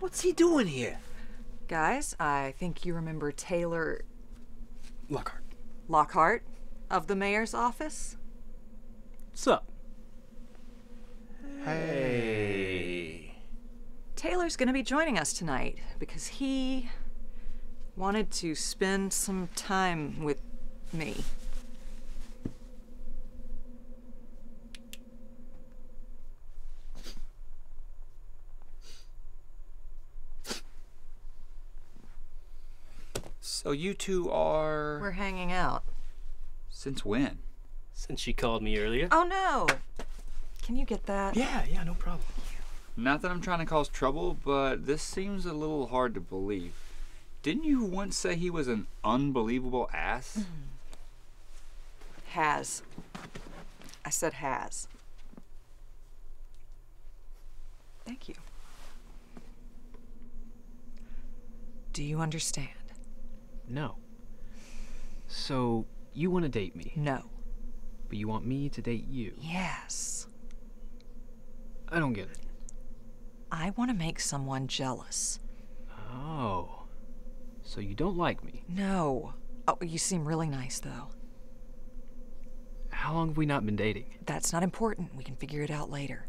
Speaker 5: What's he doing here?
Speaker 3: Guys, I think you remember Taylor
Speaker 12: Lockhart.
Speaker 3: Lockhart of the mayor's office?
Speaker 12: What's up?
Speaker 1: Hey.
Speaker 3: Taylor's going to be joining us tonight because he wanted to spend some time with me.
Speaker 2: So you two are.
Speaker 3: We're hanging out.
Speaker 2: Since when?
Speaker 23: Since she called me earlier.
Speaker 3: Oh no! Can you get that?
Speaker 23: Yeah, yeah, no problem.
Speaker 2: Not that I'm trying to cause trouble, but this seems a little hard to believe. Didn't you once say he was an unbelievable ass? Mm-hmm.
Speaker 3: Has. I said has. Thank you. Do you understand?
Speaker 25: No. So, you want to date me?
Speaker 3: No.
Speaker 25: But you want me to date you?
Speaker 3: Yes.
Speaker 25: I don't get it.
Speaker 3: I want to make someone jealous.
Speaker 25: Oh. So you don't like me?
Speaker 3: No. Oh, you seem really nice, though.
Speaker 25: How long have we not been dating?
Speaker 3: That's not important. We can figure it out later.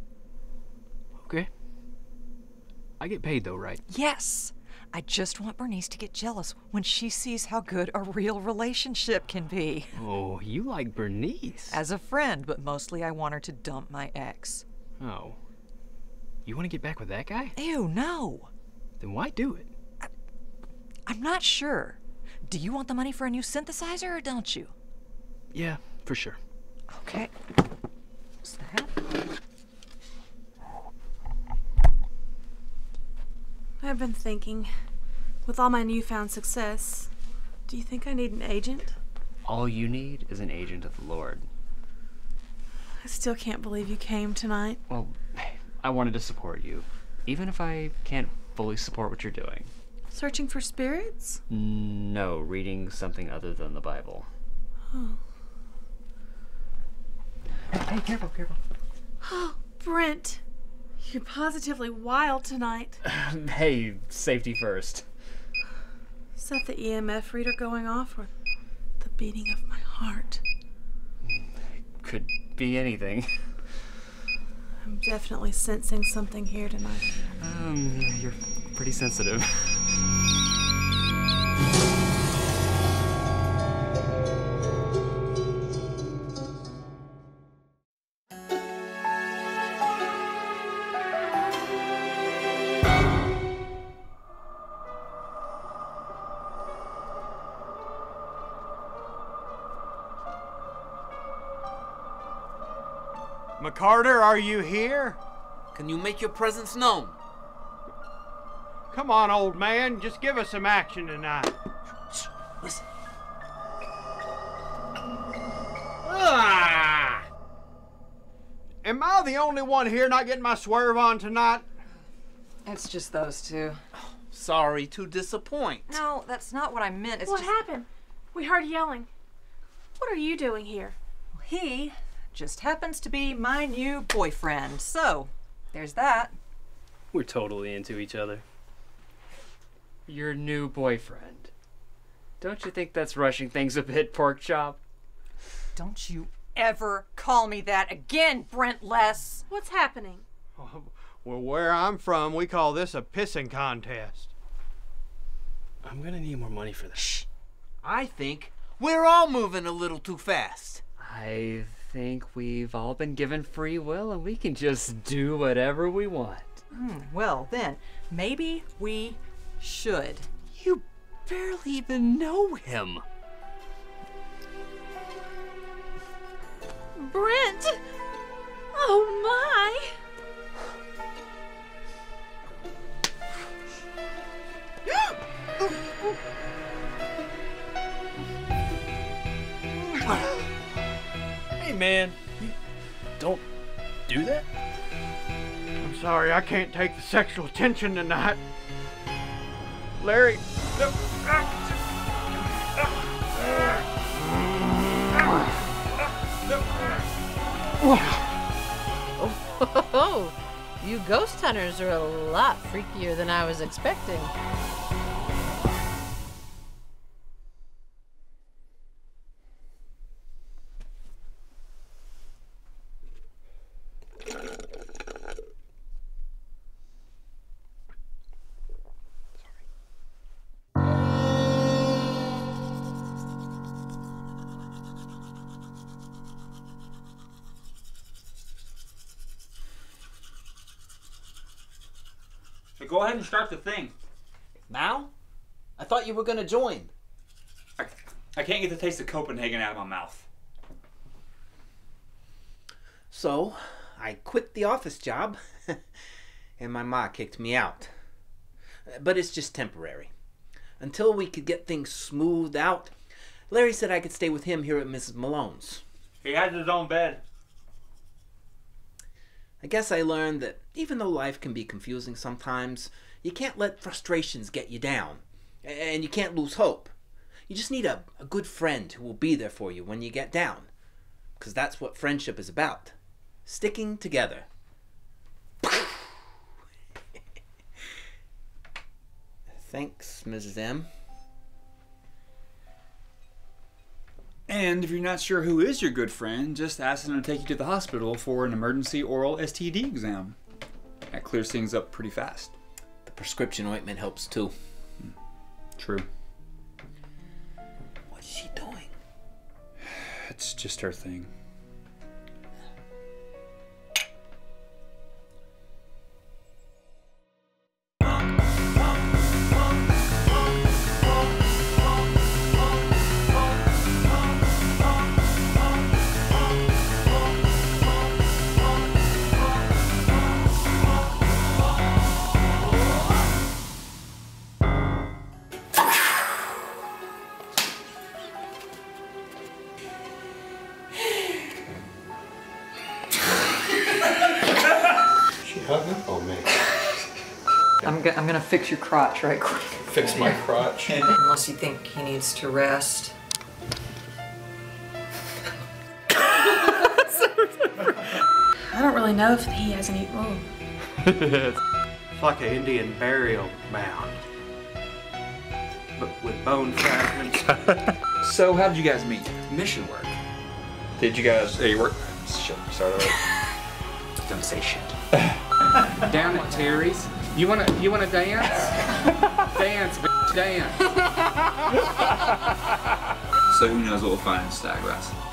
Speaker 25: Okay. I get paid though, right?
Speaker 3: Yes. I just want Bernice to get jealous when she sees how good a real relationship can be.
Speaker 25: Oh, you like Bernice?
Speaker 3: As a friend, but mostly I want her to dump my ex.
Speaker 25: Oh. You want to get back with that guy?
Speaker 3: Ew, no.
Speaker 25: Then why do it?
Speaker 3: I'm not sure. Do you want the money for a new synthesizer or don't you?
Speaker 25: Yeah, for sure.
Speaker 3: Okay. What's that?
Speaker 4: I've been thinking, with all my newfound success, do you think I need an agent?
Speaker 7: All you need is an agent of the Lord.
Speaker 4: I still can't believe you came tonight.
Speaker 7: Well, I wanted to support you, even if I can't fully support what you're doing.
Speaker 4: Searching for spirits?
Speaker 7: No, reading something other than the Bible.
Speaker 4: Oh.
Speaker 7: Hey, careful, careful.
Speaker 4: Oh, Brent, you're positively wild tonight.
Speaker 7: hey, safety first.
Speaker 4: Is that the EMF reader going off or the beating of my heart?
Speaker 7: It Could be anything.
Speaker 4: I'm definitely sensing something here tonight.
Speaker 7: Um, you're pretty sensitive.
Speaker 1: McCarter, are you here?
Speaker 26: Can you make your presence known?
Speaker 1: Come on, old man. Just give us some action tonight.
Speaker 26: Listen.
Speaker 1: Ah! Am I the only one here not getting my swerve on tonight?
Speaker 3: It's just those two.
Speaker 26: Sorry to disappoint.
Speaker 3: No, that's not what I meant. It's
Speaker 4: what
Speaker 3: just
Speaker 4: happened? We heard yelling. What are you doing here?
Speaker 3: he just happens to be my new boyfriend. So, there's that.
Speaker 23: We're totally into each other.
Speaker 7: Your new boyfriend. Don't you think that's rushing things a bit, pork chop?
Speaker 3: Don't you ever call me that again, Brent Less.
Speaker 4: What's happening?
Speaker 1: Well, where I'm from, we call this a pissing contest.
Speaker 23: I'm gonna need more money for this.
Speaker 26: I think we're all moving a little too fast.
Speaker 7: I think we've all been given free will and we can just do whatever we want.
Speaker 3: Hmm, well, then, maybe we should.
Speaker 7: You barely even know him.
Speaker 4: Brent! Oh my!
Speaker 23: Hey, man. You don't do that?
Speaker 1: I'm sorry, I can't take the sexual tension tonight. Larry. no,
Speaker 24: Oh, you ghost hunters are a lot freakier than I was expecting.
Speaker 2: Go ahead and start the thing.
Speaker 5: Now? I thought you were gonna join.
Speaker 2: I, I can't get the taste of Copenhagen out of my mouth.
Speaker 5: So, I quit the office job, and my ma kicked me out. But it's just temporary. Until we could get things smoothed out, Larry said I could stay with him here at Mrs. Malone's.
Speaker 2: He has his own bed.
Speaker 5: I guess I learned that even though life can be confusing sometimes, you can't let frustrations get you down. And you can't lose hope. You just need a, a good friend who will be there for you when you get down. Because that's what friendship is about sticking together. Thanks, Mrs. M.
Speaker 2: And if you're not sure who is your good friend, just ask them to take you to the hospital for an emergency oral STD exam. That clears things up pretty fast.
Speaker 5: The prescription ointment helps too.
Speaker 2: True.
Speaker 5: What's she doing?
Speaker 2: It's just her thing.
Speaker 3: Fix your crotch right quick.
Speaker 1: Fix my crotch.
Speaker 3: Unless you think he needs to rest.
Speaker 4: I don't really know if he has any. Oh.
Speaker 1: it's like an Indian burial mound, but with bone fragments.
Speaker 2: So, how did you guys meet? Mission work. Did you guys? Hey, you work. Shit, sorry.
Speaker 27: Don't say shit.
Speaker 10: Down at Terry's. You wanna you wanna dance? dance, bitch, dance.
Speaker 2: So who knows what we'll find in Stagrassle?